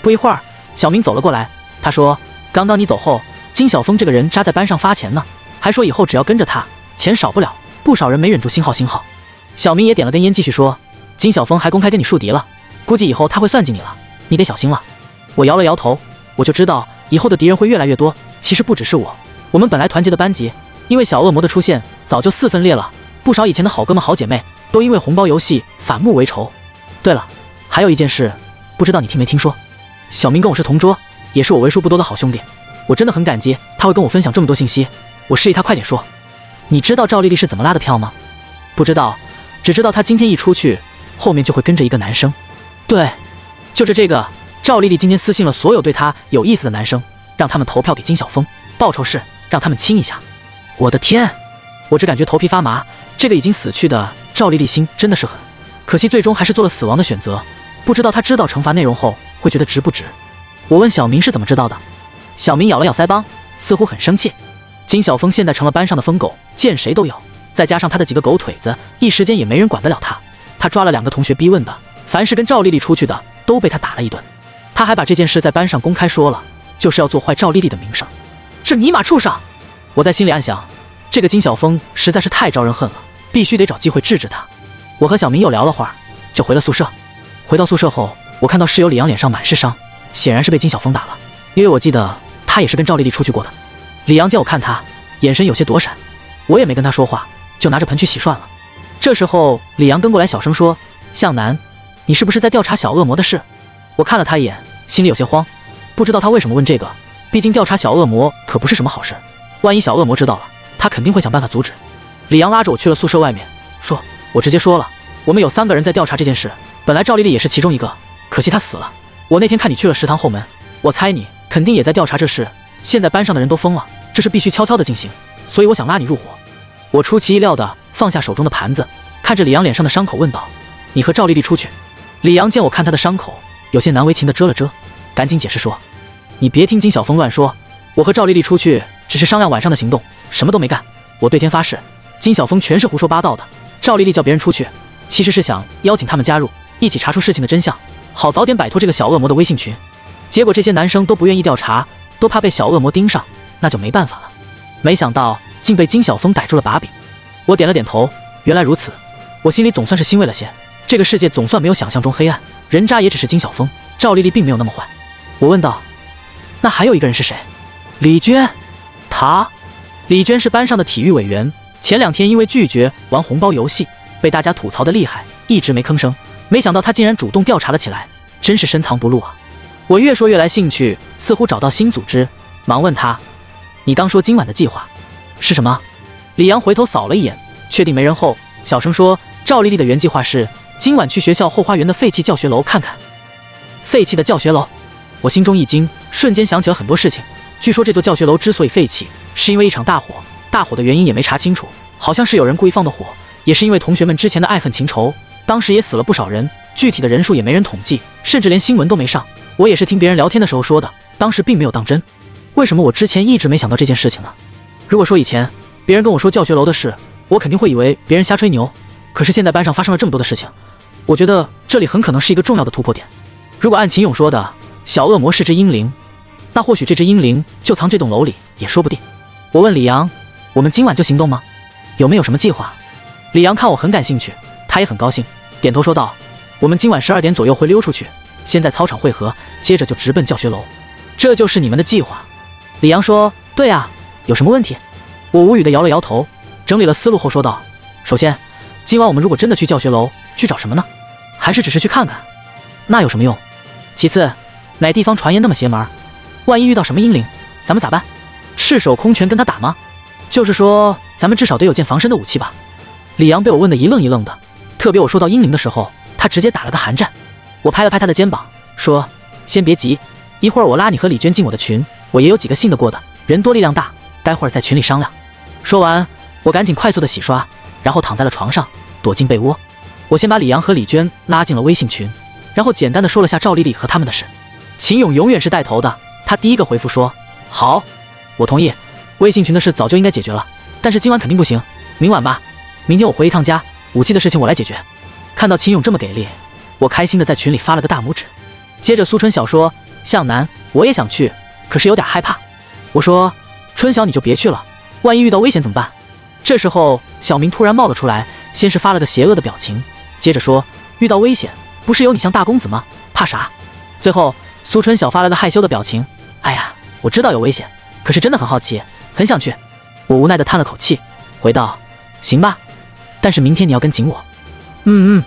不一会儿，小明走了过来，他说：“刚刚你走后，金晓峰这个人扎在班上发钱呢，还说以后只要跟着他，钱少不了。不少人没忍住，星号星号。”小明也点了根烟，继续说：“金晓峰还公开跟你树敌了，估计以后他会算计你了，你得小心了。”我摇了摇头，我就知道以后的敌人会越来越多。其实不只是我，我们本来团结的班级，因为小恶魔的出现，早就四分裂了。不少以前的好哥们、好姐妹，都因为红包游戏反目为仇。对了。还有一件事，不知道你听没听说？小明跟我是同桌，也是我为数不多的好兄弟。我真的很感激他会跟我分享这么多信息。我示意他快点说。你知道赵丽丽是怎么拉的票吗？不知道，只知道她今天一出去，后面就会跟着一个男生。对，就是这个。赵丽丽今天私信了所有对她有意思的男生，让他们投票给金晓峰。报酬是让他们亲一下。我的天，我只感觉头皮发麻。这个已经死去的赵丽丽心真的是狠，可惜最终还是做了死亡的选择。不知道她知道惩罚内容后会觉得值不值？我问小明是怎么知道的，小明咬了咬腮帮，似乎很生气。金晓峰现在成了班上的疯狗，见谁都咬，再加上他的几个狗腿子，一时间也没人管得了他。他抓了两个同学逼问的，凡是跟赵丽丽出去的都被他打了一顿。他还把这件事在班上公开说了，就是要做坏赵丽丽的名声。这尼玛畜生！我在心里暗想，这个金晓峰实在是太招人恨了，必须得找机会治治他。我和小明又聊了会儿，就回了宿舍。回到宿舍后，我看到室友李阳脸上满是伤，显然是被金晓峰打了。因为我记得他也是跟赵丽丽出去过的。李阳见我看他，眼神有些躲闪，我也没跟他说话，就拿着盆去洗涮了。这时候，李阳跟过来，小声说：“向南，你是不是在调查小恶魔的事？”我看了他一眼，心里有些慌，不知道他为什么问这个。毕竟调查小恶魔可不是什么好事，万一小恶魔知道了，他肯定会想办法阻止。李阳拉着我去了宿舍外面，说：“我直接说了，我们有三个人在调查这件事。”本来赵丽丽也是其中一个，可惜她死了。我那天看你去了食堂后门，我猜你肯定也在调查这事。现在班上的人都疯了，这事必须悄悄的进行，所以我想拉你入伙。我出其意料的放下手中的盘子，看着李阳脸上的伤口问道：“你和赵丽丽出去？”李阳见我看他的伤口，有些难为情的遮了遮，赶紧解释说：“你别听金小峰乱说，我和赵丽丽出去只是商量晚上的行动，什么都没干。我对天发誓，金小峰全是胡说八道的。赵丽丽叫别人出去，其实是想邀请他们加入，一起查出事情的真相，好早点摆脱这个小恶魔的微信群。结果这些男生都不愿意调查，都怕被小恶魔盯上，那就没办法了。没想到竟被金小峰逮住了把柄。我点了点头，原来如此，我心里总算是欣慰了些。”这个世界总算没有想象中黑暗，人渣也只是金小峰，赵丽丽并没有那么坏。我问道：“那还有一个人是谁？”李娟。她，李娟是班上的体育委员，前两天因为拒绝玩红包游戏，被大家吐槽的厉害，一直没吭声。没想到她竟然主动调查了起来，真是深藏不露啊！我越说越来兴趣，似乎找到新组织，忙问她：“你刚说今晚的计划是什么？”李阳回头扫了一眼，确定没人后，小声说：“赵丽丽的原计划是。”今晚去学校后花园的废弃教学楼看看。废弃的教学楼，我心中一惊，瞬间想起了很多事情。据说这座教学楼之所以废弃，是因为一场大火，大火的原因也没查清楚，好像是有人故意放的火。也是因为同学们之前的爱恨情仇，当时也死了不少人，具体的人数也没人统计，甚至连新闻都没上。我也是听别人聊天的时候说的，当时并没有当真。为什么我之前一直没想到这件事情呢？如果说以前别人跟我说教学楼的事，我肯定会以为别人瞎吹牛。可是现在班上发生了这么多的事情。我觉得这里很可能是一个重要的突破点。如果按秦勇说的，小恶魔是只阴灵，那或许这只阴灵就藏这栋楼里也说不定。我问李阳：“我们今晚就行动吗？有没有什么计划？”李阳看我很感兴趣，他也很高兴，点头说道：“我们今晚十二点左右会溜出去，先在操场汇合，接着就直奔教学楼。这就是你们的计划？”李阳说：“对啊，有什么问题？”我无语的摇了摇头，整理了思路后说道：“首先，今晚我们如果真的去教学楼，去找什么呢？还是只是去看看？那有什么用？其次，哪地方传言那么邪门？万一遇到什么阴灵，咱们咋办？赤手空拳跟他打吗？就是说，咱们至少得有件防身的武器吧？李阳被我问得一愣一愣的，特别我说到阴灵的时候，他直接打了个寒战。我拍了拍他的肩膀，说：“先别急，一会儿我拉你和李娟进我的群，我也有几个信得过的，人多力量大，待会儿在群里商量。”说完，我赶紧快速的洗刷，然后躺在了床上，躲进被窝。我先把李阳和李娟拉进了微信群，然后简单的说了下赵丽丽和他们的事。秦勇永远是带头的，他第一个回复说：“好，我同意。微信群的事早就应该解决了，但是今晚肯定不行，明晚吧。明天我回一趟家，武器的事情我来解决。”看到秦勇这么给力，我开心的在群里发了个大拇指。接着苏春晓说：“向南，我也想去，可是有点害怕。”我说：“春晓你就别去了，万一遇到危险怎么办？”这时候小明突然冒了出来，先是发了个邪恶的表情。接着说，遇到危险不是有你像大公子吗？怕啥？最后苏春晓发了个害羞的表情。哎呀，我知道有危险，可是真的很好奇，很想去。我无奈的叹了口气，回道：行吧，但是明天你要跟紧我。嗯嗯。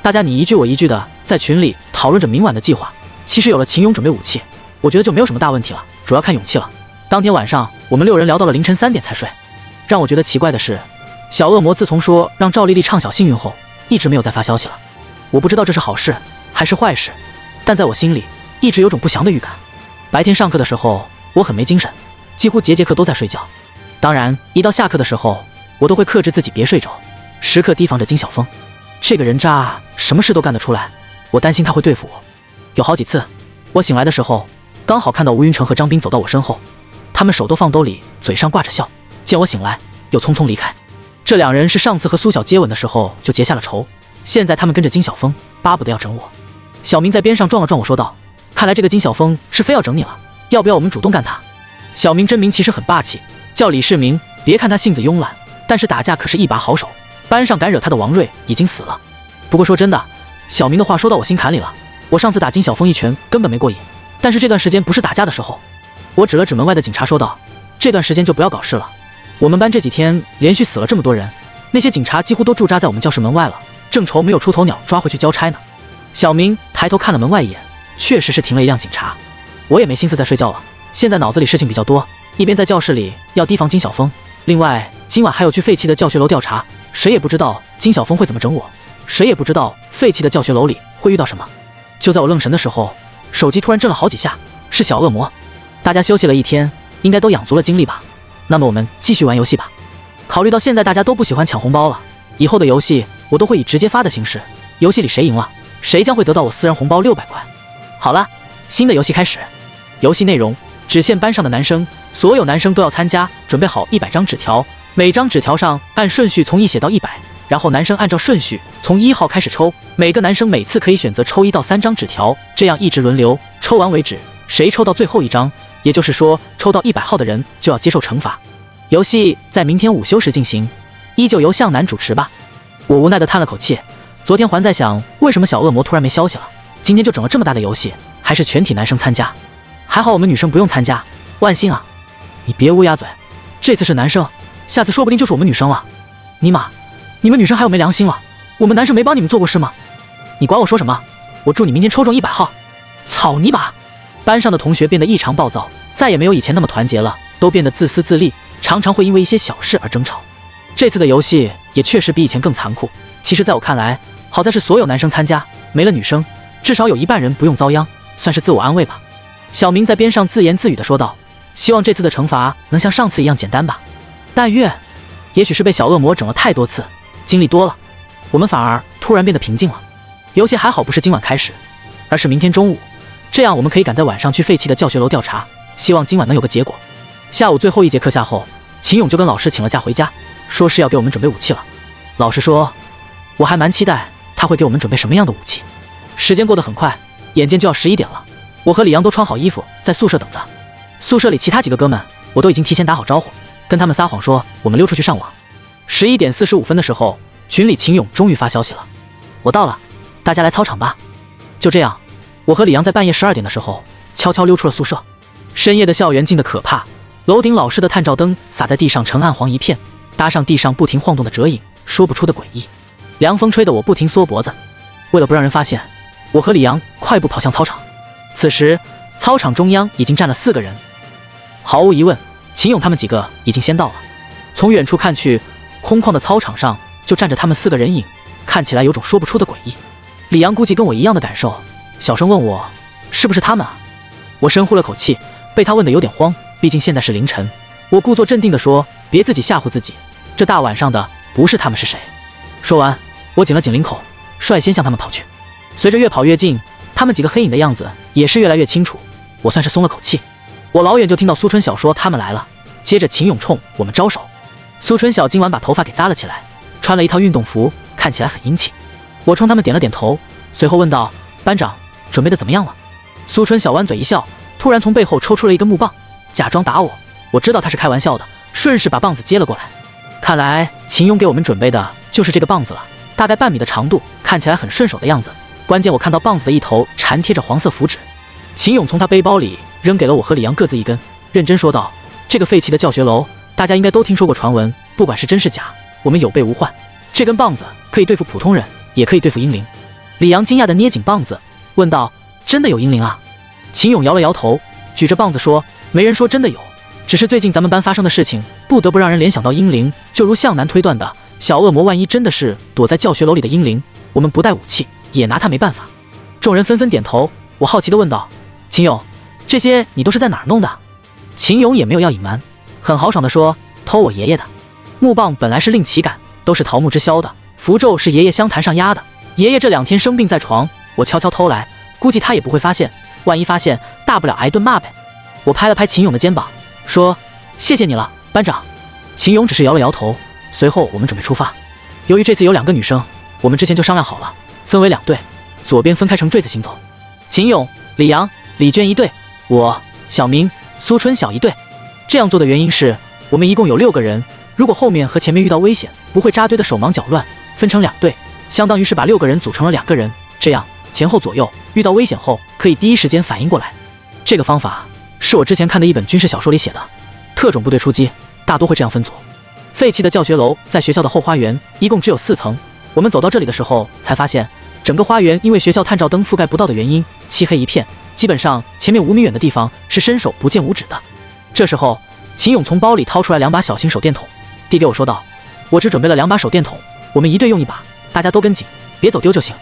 大家你一句我一句的在群里讨论着明晚的计划。其实有了秦勇准备武器，我觉得就没有什么大问题了，主要看勇气了。当天晚上我们六人聊到了凌晨三点才睡。让我觉得奇怪的是，小恶魔自从说让赵丽丽唱小幸运后。一直没有再发消息了，我不知道这是好事还是坏事，但在我心里一直有种不祥的预感。白天上课的时候我很没精神，几乎节节课都在睡觉。当然，一到下课的时候，我都会克制自己别睡着，时刻提防着金小峰这个人渣，什么事都干得出来。我担心他会对付我。有好几次，我醒来的时候，刚好看到吴云成和张斌走到我身后，他们手都放兜里，嘴上挂着笑，见我醒来又匆匆离开。这两人是上次和苏小接吻的时候就结下了仇，现在他们跟着金小峰，巴不得要整我。小明在边上撞了撞我说道：“看来这个金小峰是非要整你了，要不要我们主动干他？”小明真名其实很霸气，叫李世民。别看他性子慵懒，但是打架可是一把好手。班上敢惹他的王瑞已经死了。不过说真的，小明的话说到我心坎里了。我上次打金小峰一拳根本没过瘾，但是这段时间不是打架的时候。我指了指门外的警察说道：“这段时间就不要搞事了。”我们班这几天连续死了这么多人，那些警察几乎都驻扎在我们教室门外了，正愁没有出头鸟抓回去交差呢。小明抬头看了门外一眼，确实是停了一辆警察。我也没心思再睡觉了，现在脑子里事情比较多，一边在教室里要提防金小峰，另外今晚还有去废弃的教学楼调查，谁也不知道金小峰会怎么整我，谁也不知道废弃的教学楼里会遇到什么。就在我愣神的时候，手机突然震了好几下，是小恶魔。大家休息了一天。应该都养足了精力吧？那么我们继续玩游戏吧。考虑到现在大家都不喜欢抢红包了，以后的游戏我都会以直接发的形式。游戏里谁赢了，谁将会得到我私人红包六百块。好了，新的游戏开始。游戏内容只限班上的男生，所有男生都要参加。准备好一百张纸条，每张纸条上按顺序从一写到一百，然后男生按照顺序从一号开始抽。每个男生每次可以选择抽一到三张纸条，这样一直轮流抽完为止。谁抽到最后一张，也就是说抽到一百号的人就要接受惩罚。游戏在明天午休时进行，依旧由向南主持吧。我无奈地叹了口气。昨天还在想，为什么小恶魔突然没消息了？今天就整了这么大的游戏，还是全体男生参加，还好我们女生不用参加，万幸啊！你别乌鸦嘴，这次是男生，下次说不定就是我们女生了。尼玛，你们女生还有没良心了？我们男生没帮你们做过事吗？你管我说什么？我祝你明天抽中一百号！草泥马！班上的同学变得异常暴躁，再也没有以前那么团结了，都变得自私自利，常常会因为一些小事而争吵。这次的游戏也确实比以前更残酷。其实，在我看来，好在是所有男生参加，没了女生，至少有一半人不用遭殃，算是自我安慰吧。小明在边上自言自语地说道：“希望这次的惩罚能像上次一样简单吧。”但愿。也许是被小恶魔整了太多次，经历多了，我们反而突然变得平静了。游戏还好不是今晚开始，而是明天中午，这样我们可以赶在晚上去废弃的教学楼调查，希望今晚能有个结果。下午最后一节课下后，秦勇就跟老师请了假回家，说是要给我们准备武器了。老师说。我还蛮期待他会给我们准备什么样的武器。时间过得很快，眼见就要十一点了，我和李阳都穿好衣服在宿舍等着。宿舍里其他几个哥们，我都已经提前打好招呼，跟他们撒谎说我们溜出去上网。十一点四十五分的时候，群里秦勇终于发消息了：“我到了，大家来操场吧。”就这样，我和李阳在半夜十二点的时候悄悄溜出了宿舍。深夜的校园静得可怕，楼顶老式的探照灯洒在地上呈暗黄一片，搭上地上不停晃动的折影，说不出的诡异。凉风吹得我不停缩脖子，为了不让人发现，我和李阳快步跑向操场。此时，操场中央已经站了四个人。毫无疑问，秦勇他们几个已经先到了。从远处看去，空旷的操场上就站着他们四个人影，看起来有种说不出的诡异。李阳估计跟我一样的感受，小声问我：“是不是他们啊？”我深呼了口气，被他问的有点慌，毕竟现在是凌晨。我故作镇定地说：“别自己吓唬自己，这大晚上的，不是他们是谁？”说完。我紧了紧领口，率先向他们跑去。随着越跑越近，他们几个黑影的样子也是越来越清楚。我算是松了口气。我老远就听到苏春晓说他们来了，接着秦勇冲我们招手。苏春晓今晚把头发给扎了起来，穿了一套运动服，看起来很英气。我冲他们点了点头，随后问道：“班长，准备的怎么样了？”苏春晓弯嘴一笑，突然从背后抽出了一根木棒，假装打我。我知道他是开玩笑的，顺势把棒子接了过来。看来秦勇给我们准备的就是这个棒子了。大概半米的长度，看起来很顺手的样子。关键我看到棒子的一头缠贴着黄色符纸。秦勇从他背包里扔给了我和李阳各自一根，认真说道：“这个废弃的教学楼，大家应该都听说过传闻，不管是真是假，我们有备无患。这根棒子可以对付普通人，也可以对付阴灵。”李阳惊讶地捏紧棒子，问道：“真的有阴灵啊？”秦勇摇了摇头，举着棒子说：“没人说真的有，只是最近咱们班发生的事情，不得不让人联想到阴灵。就如向南推断的。”小恶魔万一真的是躲在教学楼里的阴灵，我们不带武器也拿他没办法。众人纷纷点头。我好奇地问道：“秦勇，这些你都是在哪儿弄的？”秦勇也没有要隐瞒，很豪爽地说：“偷我爷爷的木棒，本来是令旗杆，都是桃木之削的。符咒是爷爷香坛上压的。爷爷这两天生病在床，我悄悄偷来，估计他也不会发现。万一发现，大不了挨顿骂呗。”我拍了拍秦勇的肩膀，说：“谢谢你了，班长。”秦勇只是摇了摇头。随后我们准备出发。由于这次有两个女生，我们之前就商量好了，分为两队，左边分开成坠子行走。秦勇、李阳、李娟一队，我、小明、苏春晓一队。这样做的原因是，我们一共有六个人，如果后面和前面遇到危险，不会扎堆的手忙脚乱。分成两队，相当于是把六个人组成了两个人，这样前后左右遇到危险后可以第一时间反应过来。这个方法是我之前看的一本军事小说里写的，特种部队出击大多会这样分组。废弃的教学楼在学校的后花园，一共只有四层。我们走到这里的时候，才发现整个花园因为学校探照灯覆盖不到的原因，漆黑一片。基本上前面五米远的地方是伸手不见五指的。这时候，秦勇从包里掏出来两把小型手电筒，递给我说道：“我只准备了两把手电筒，我们一队用一把，大家都跟紧，别走丢就行。”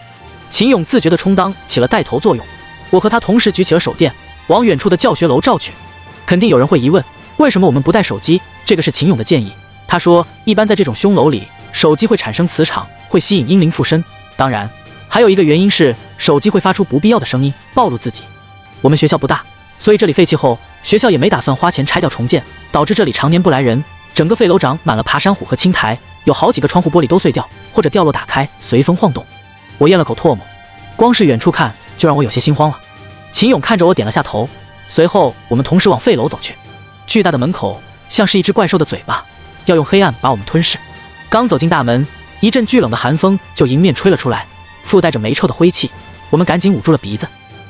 秦勇自觉地充当起了带头作用。我和他同时举起了手电，往远处的教学楼照去。肯定有人会疑问。为什么我们不带手机？这个是秦勇的建议。他说，一般在这种凶楼里，手机会产生磁场，会吸引阴灵附身。当然，还有一个原因是手机会发出不必要的声音，暴露自己。我们学校不大，所以这里废弃后，学校也没打算花钱拆掉重建，导致这里常年不来人。整个废楼长满了爬山虎和青苔，有好几个窗户玻璃都碎掉，或者掉落打开，随风晃动。我咽了口唾沫，光是远处看就让我有些心慌了。秦勇看着我点了下头，随后我们同时往废楼走去。巨大的门口像是一只怪兽的嘴巴，要用黑暗把我们吞噬。刚走进大门，一阵巨冷的寒风就迎面吹了出来，附带着霉臭的灰气。我们赶紧捂住了鼻子。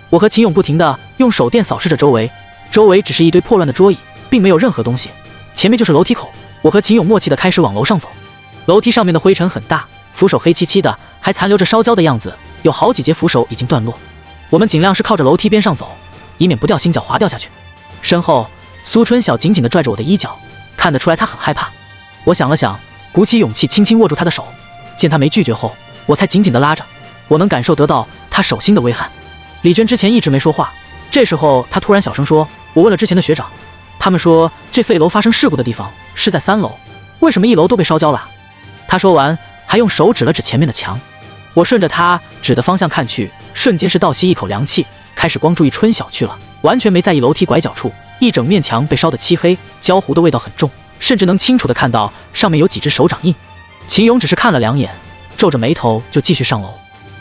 我和秦勇不停地用手电扫视着周围，周围只是一堆破乱的桌椅，并没有任何东西。前面就是楼梯口，我和秦勇默契地开始往楼上走。楼梯上面的灰尘很大，扶手黑漆漆的，还残留着烧焦的样子，有好几节扶手已经断落。我们尽量是靠着楼梯边上走，以免不掉心脚滑掉下去。身后，苏春晓紧紧地拽着我的衣角，看得出来他很害怕。我想了想，鼓起勇气轻轻握住他的手，见他没拒绝后，我才紧紧地拉着。我能感受得到他手心的微汗。李娟之前一直没说话，这时候她突然小声说：“我问了之前的学长，他们说这废楼发生事故的地方是在三楼，为什么一楼都被烧焦了？”她说完，还用手指了指前面的墙。我顺着他指的方向看去，瞬间是倒吸一口凉气，开始光注意春晓去了，完全没在意楼梯拐角处一整面墙被烧得漆黑，焦糊的味道很重，甚至能清楚的看到上面有几只手掌印。秦勇只是看了两眼，皱着眉头就继续上楼。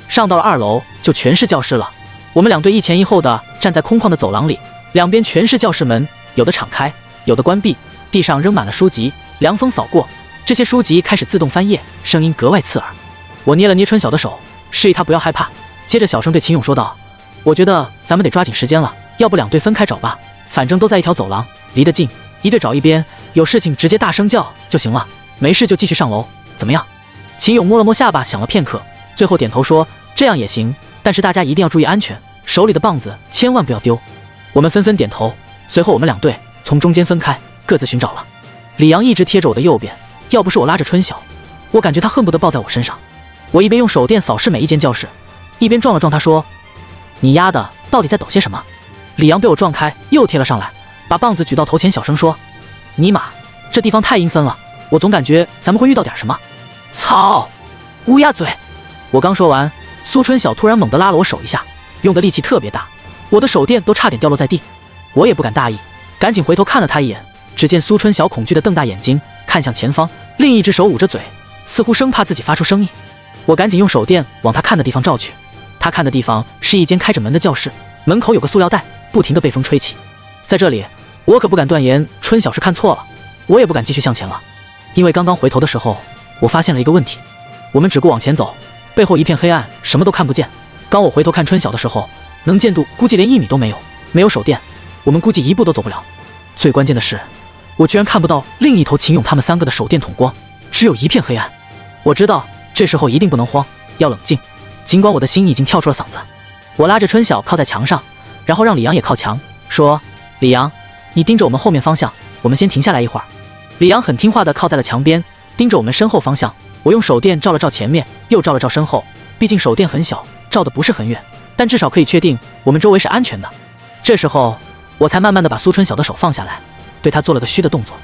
上到了二楼，就全是教室了。我们两队一前一后的站在空旷的走廊里，两边全是教室门，有的敞开，有的关闭，地上扔满了书籍，凉风扫过，这些书籍开始自动翻页，声音格外刺耳。我捏了捏春晓的手，示意她不要害怕，接着小声对秦勇说道：“我觉得咱们得抓紧时间了，要不两队分开找吧，反正都在一条走廊，离得近，一队找一边，有事情直接大声叫就行了，没事就继续上楼，怎么样？”秦勇摸了摸下巴，想了片刻，最后点头说：“这样也行，但是大家一定要注意安全，手里的棒子千万不要丢。”我们纷纷点头，随后我们两队从中间分开，各自寻找了。李阳一直贴着我的右边，要不是我拉着春晓，我感觉他恨不得抱在我身上。我一边用手电扫视每一间教室，一边撞了撞他，说：“你丫的，到底在抖些什么？”李阳被我撞开，又贴了上来，把棒子举到头前，小声说：“尼玛，这地方太阴森了，我总感觉咱们会遇到点什么。”操！乌鸦嘴！我刚说完，苏春晓突然猛地拉了我手一下，用的力气特别大，我的手电都差点掉落在地。我也不敢大意，赶紧回头看了他一眼，只见苏春晓恐惧的瞪大眼睛，看向前方，另一只手捂着嘴，似乎生怕自己发出声音。我赶紧用手电往他看的地方照去，他看的地方是一间开着门的教室，门口有个塑料袋，不停的被风吹起。在这里，我可不敢断言春晓是看错了，我也不敢继续向前了，因为刚刚回头的时候，我发现了一个问题。我们只顾往前走，背后一片黑暗，什么都看不见。刚我回头看春晓的时候，能见度估计连一米都没有，没有手电，我们估计一步都走不了。最关键的是，我居然看不到另一头秦勇他们三个的手电筒光，只有一片黑暗。我知道。这时候一定不能慌，要冷静。尽管我的心已经跳出了嗓子，我拉着春晓靠在墙上，然后让李阳也靠墙，说：“李阳，你盯着我们后面方向，我们先停下来一会儿。”李阳很听话的靠在了墙边，盯着我们身后方向。我用手电照了照前面，又照了照身后，毕竟手电很小，照的不是很远，但至少可以确定我们周围是安全的。这时候，我才慢慢的把苏春晓的手放下来，对他做了个虚的动作。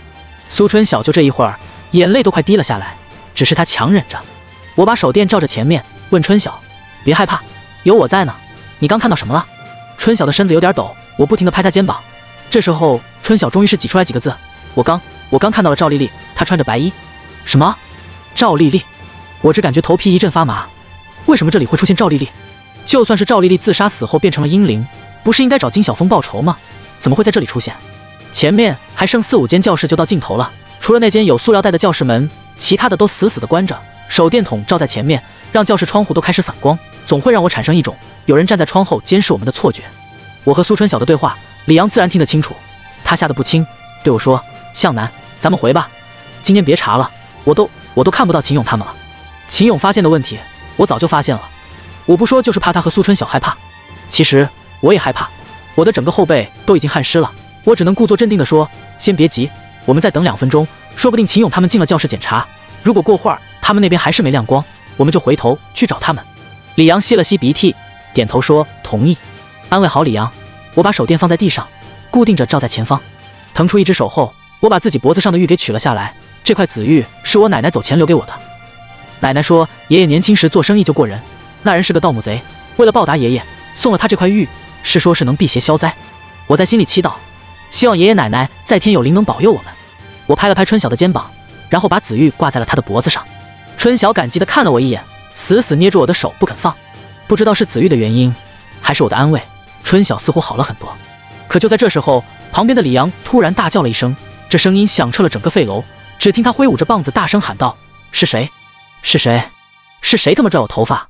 苏春晓就这一会儿，眼泪都快滴了下来，只是他强忍着。我把手电照着前面，问春晓：“别害怕，有我在呢。你刚看到什么了？”春晓的身子有点抖，我不停地拍他肩膀。这时候，春晓终于是挤出来几个字：“我刚，我刚看到了赵丽丽，她穿着白衣。”什么？赵丽丽？我只感觉头皮一阵发麻。为什么这里会出现赵丽丽？就算是赵丽丽自杀死后变成了阴灵，不是应该找金晓峰报仇吗？怎么会在这里出现？前面还剩四五间教室就到尽头了，除了那间有塑料袋的教室门，其他的都死死的关着。手电筒照在前面，让教室窗户都开始反光，总会让我产生一种有人站在窗后监视我们的错觉。我和苏春晓的对话，李阳自然听得清楚，他吓得不轻，对我说：“向南，咱们回吧，今天别查了，我都我都看不到秦勇他们了。”秦勇发现的问题，我早就发现了，我不说就是怕他和苏春晓害怕。其实我也害怕，我的整个后背都已经汗湿了，我只能故作镇定地说：“先别急，我们再等两分钟，说不定秦勇他们进了教室检查，如果过会儿。”他们那边还是没亮光，我们就回头去找他们。李阳吸了吸鼻涕，点头说同意。安慰好李阳，我把手电放在地上，固定着照在前方。腾出一只手后，我把自己脖子上的玉给取了下来。这块紫玉是我奶奶走前留给我的。奶奶说，爷爷年轻时做生意就过人，那人是个盗墓贼，为了报答爷爷，送了他这块玉，是说是能辟邪消灾。我在心里祈祷，希望爷爷奶奶在天有灵能保佑我们。我拍了拍春晓的肩膀，然后把紫玉挂在了他的脖子上。春晓感激地看了我一眼，死死捏住我的手不肯放。不知道是紫玉的原因，还是我的安慰，春晓似乎好了很多。可就在这时候，旁边的李阳突然大叫了一声，这声音响彻了整个废楼。只听他挥舞着棒子，大声喊道：“是谁？是谁？是谁他妈拽我头发？”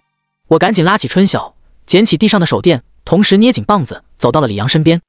我赶紧拉起春晓，捡起地上的手电，同时捏紧棒子，走到了李阳身边。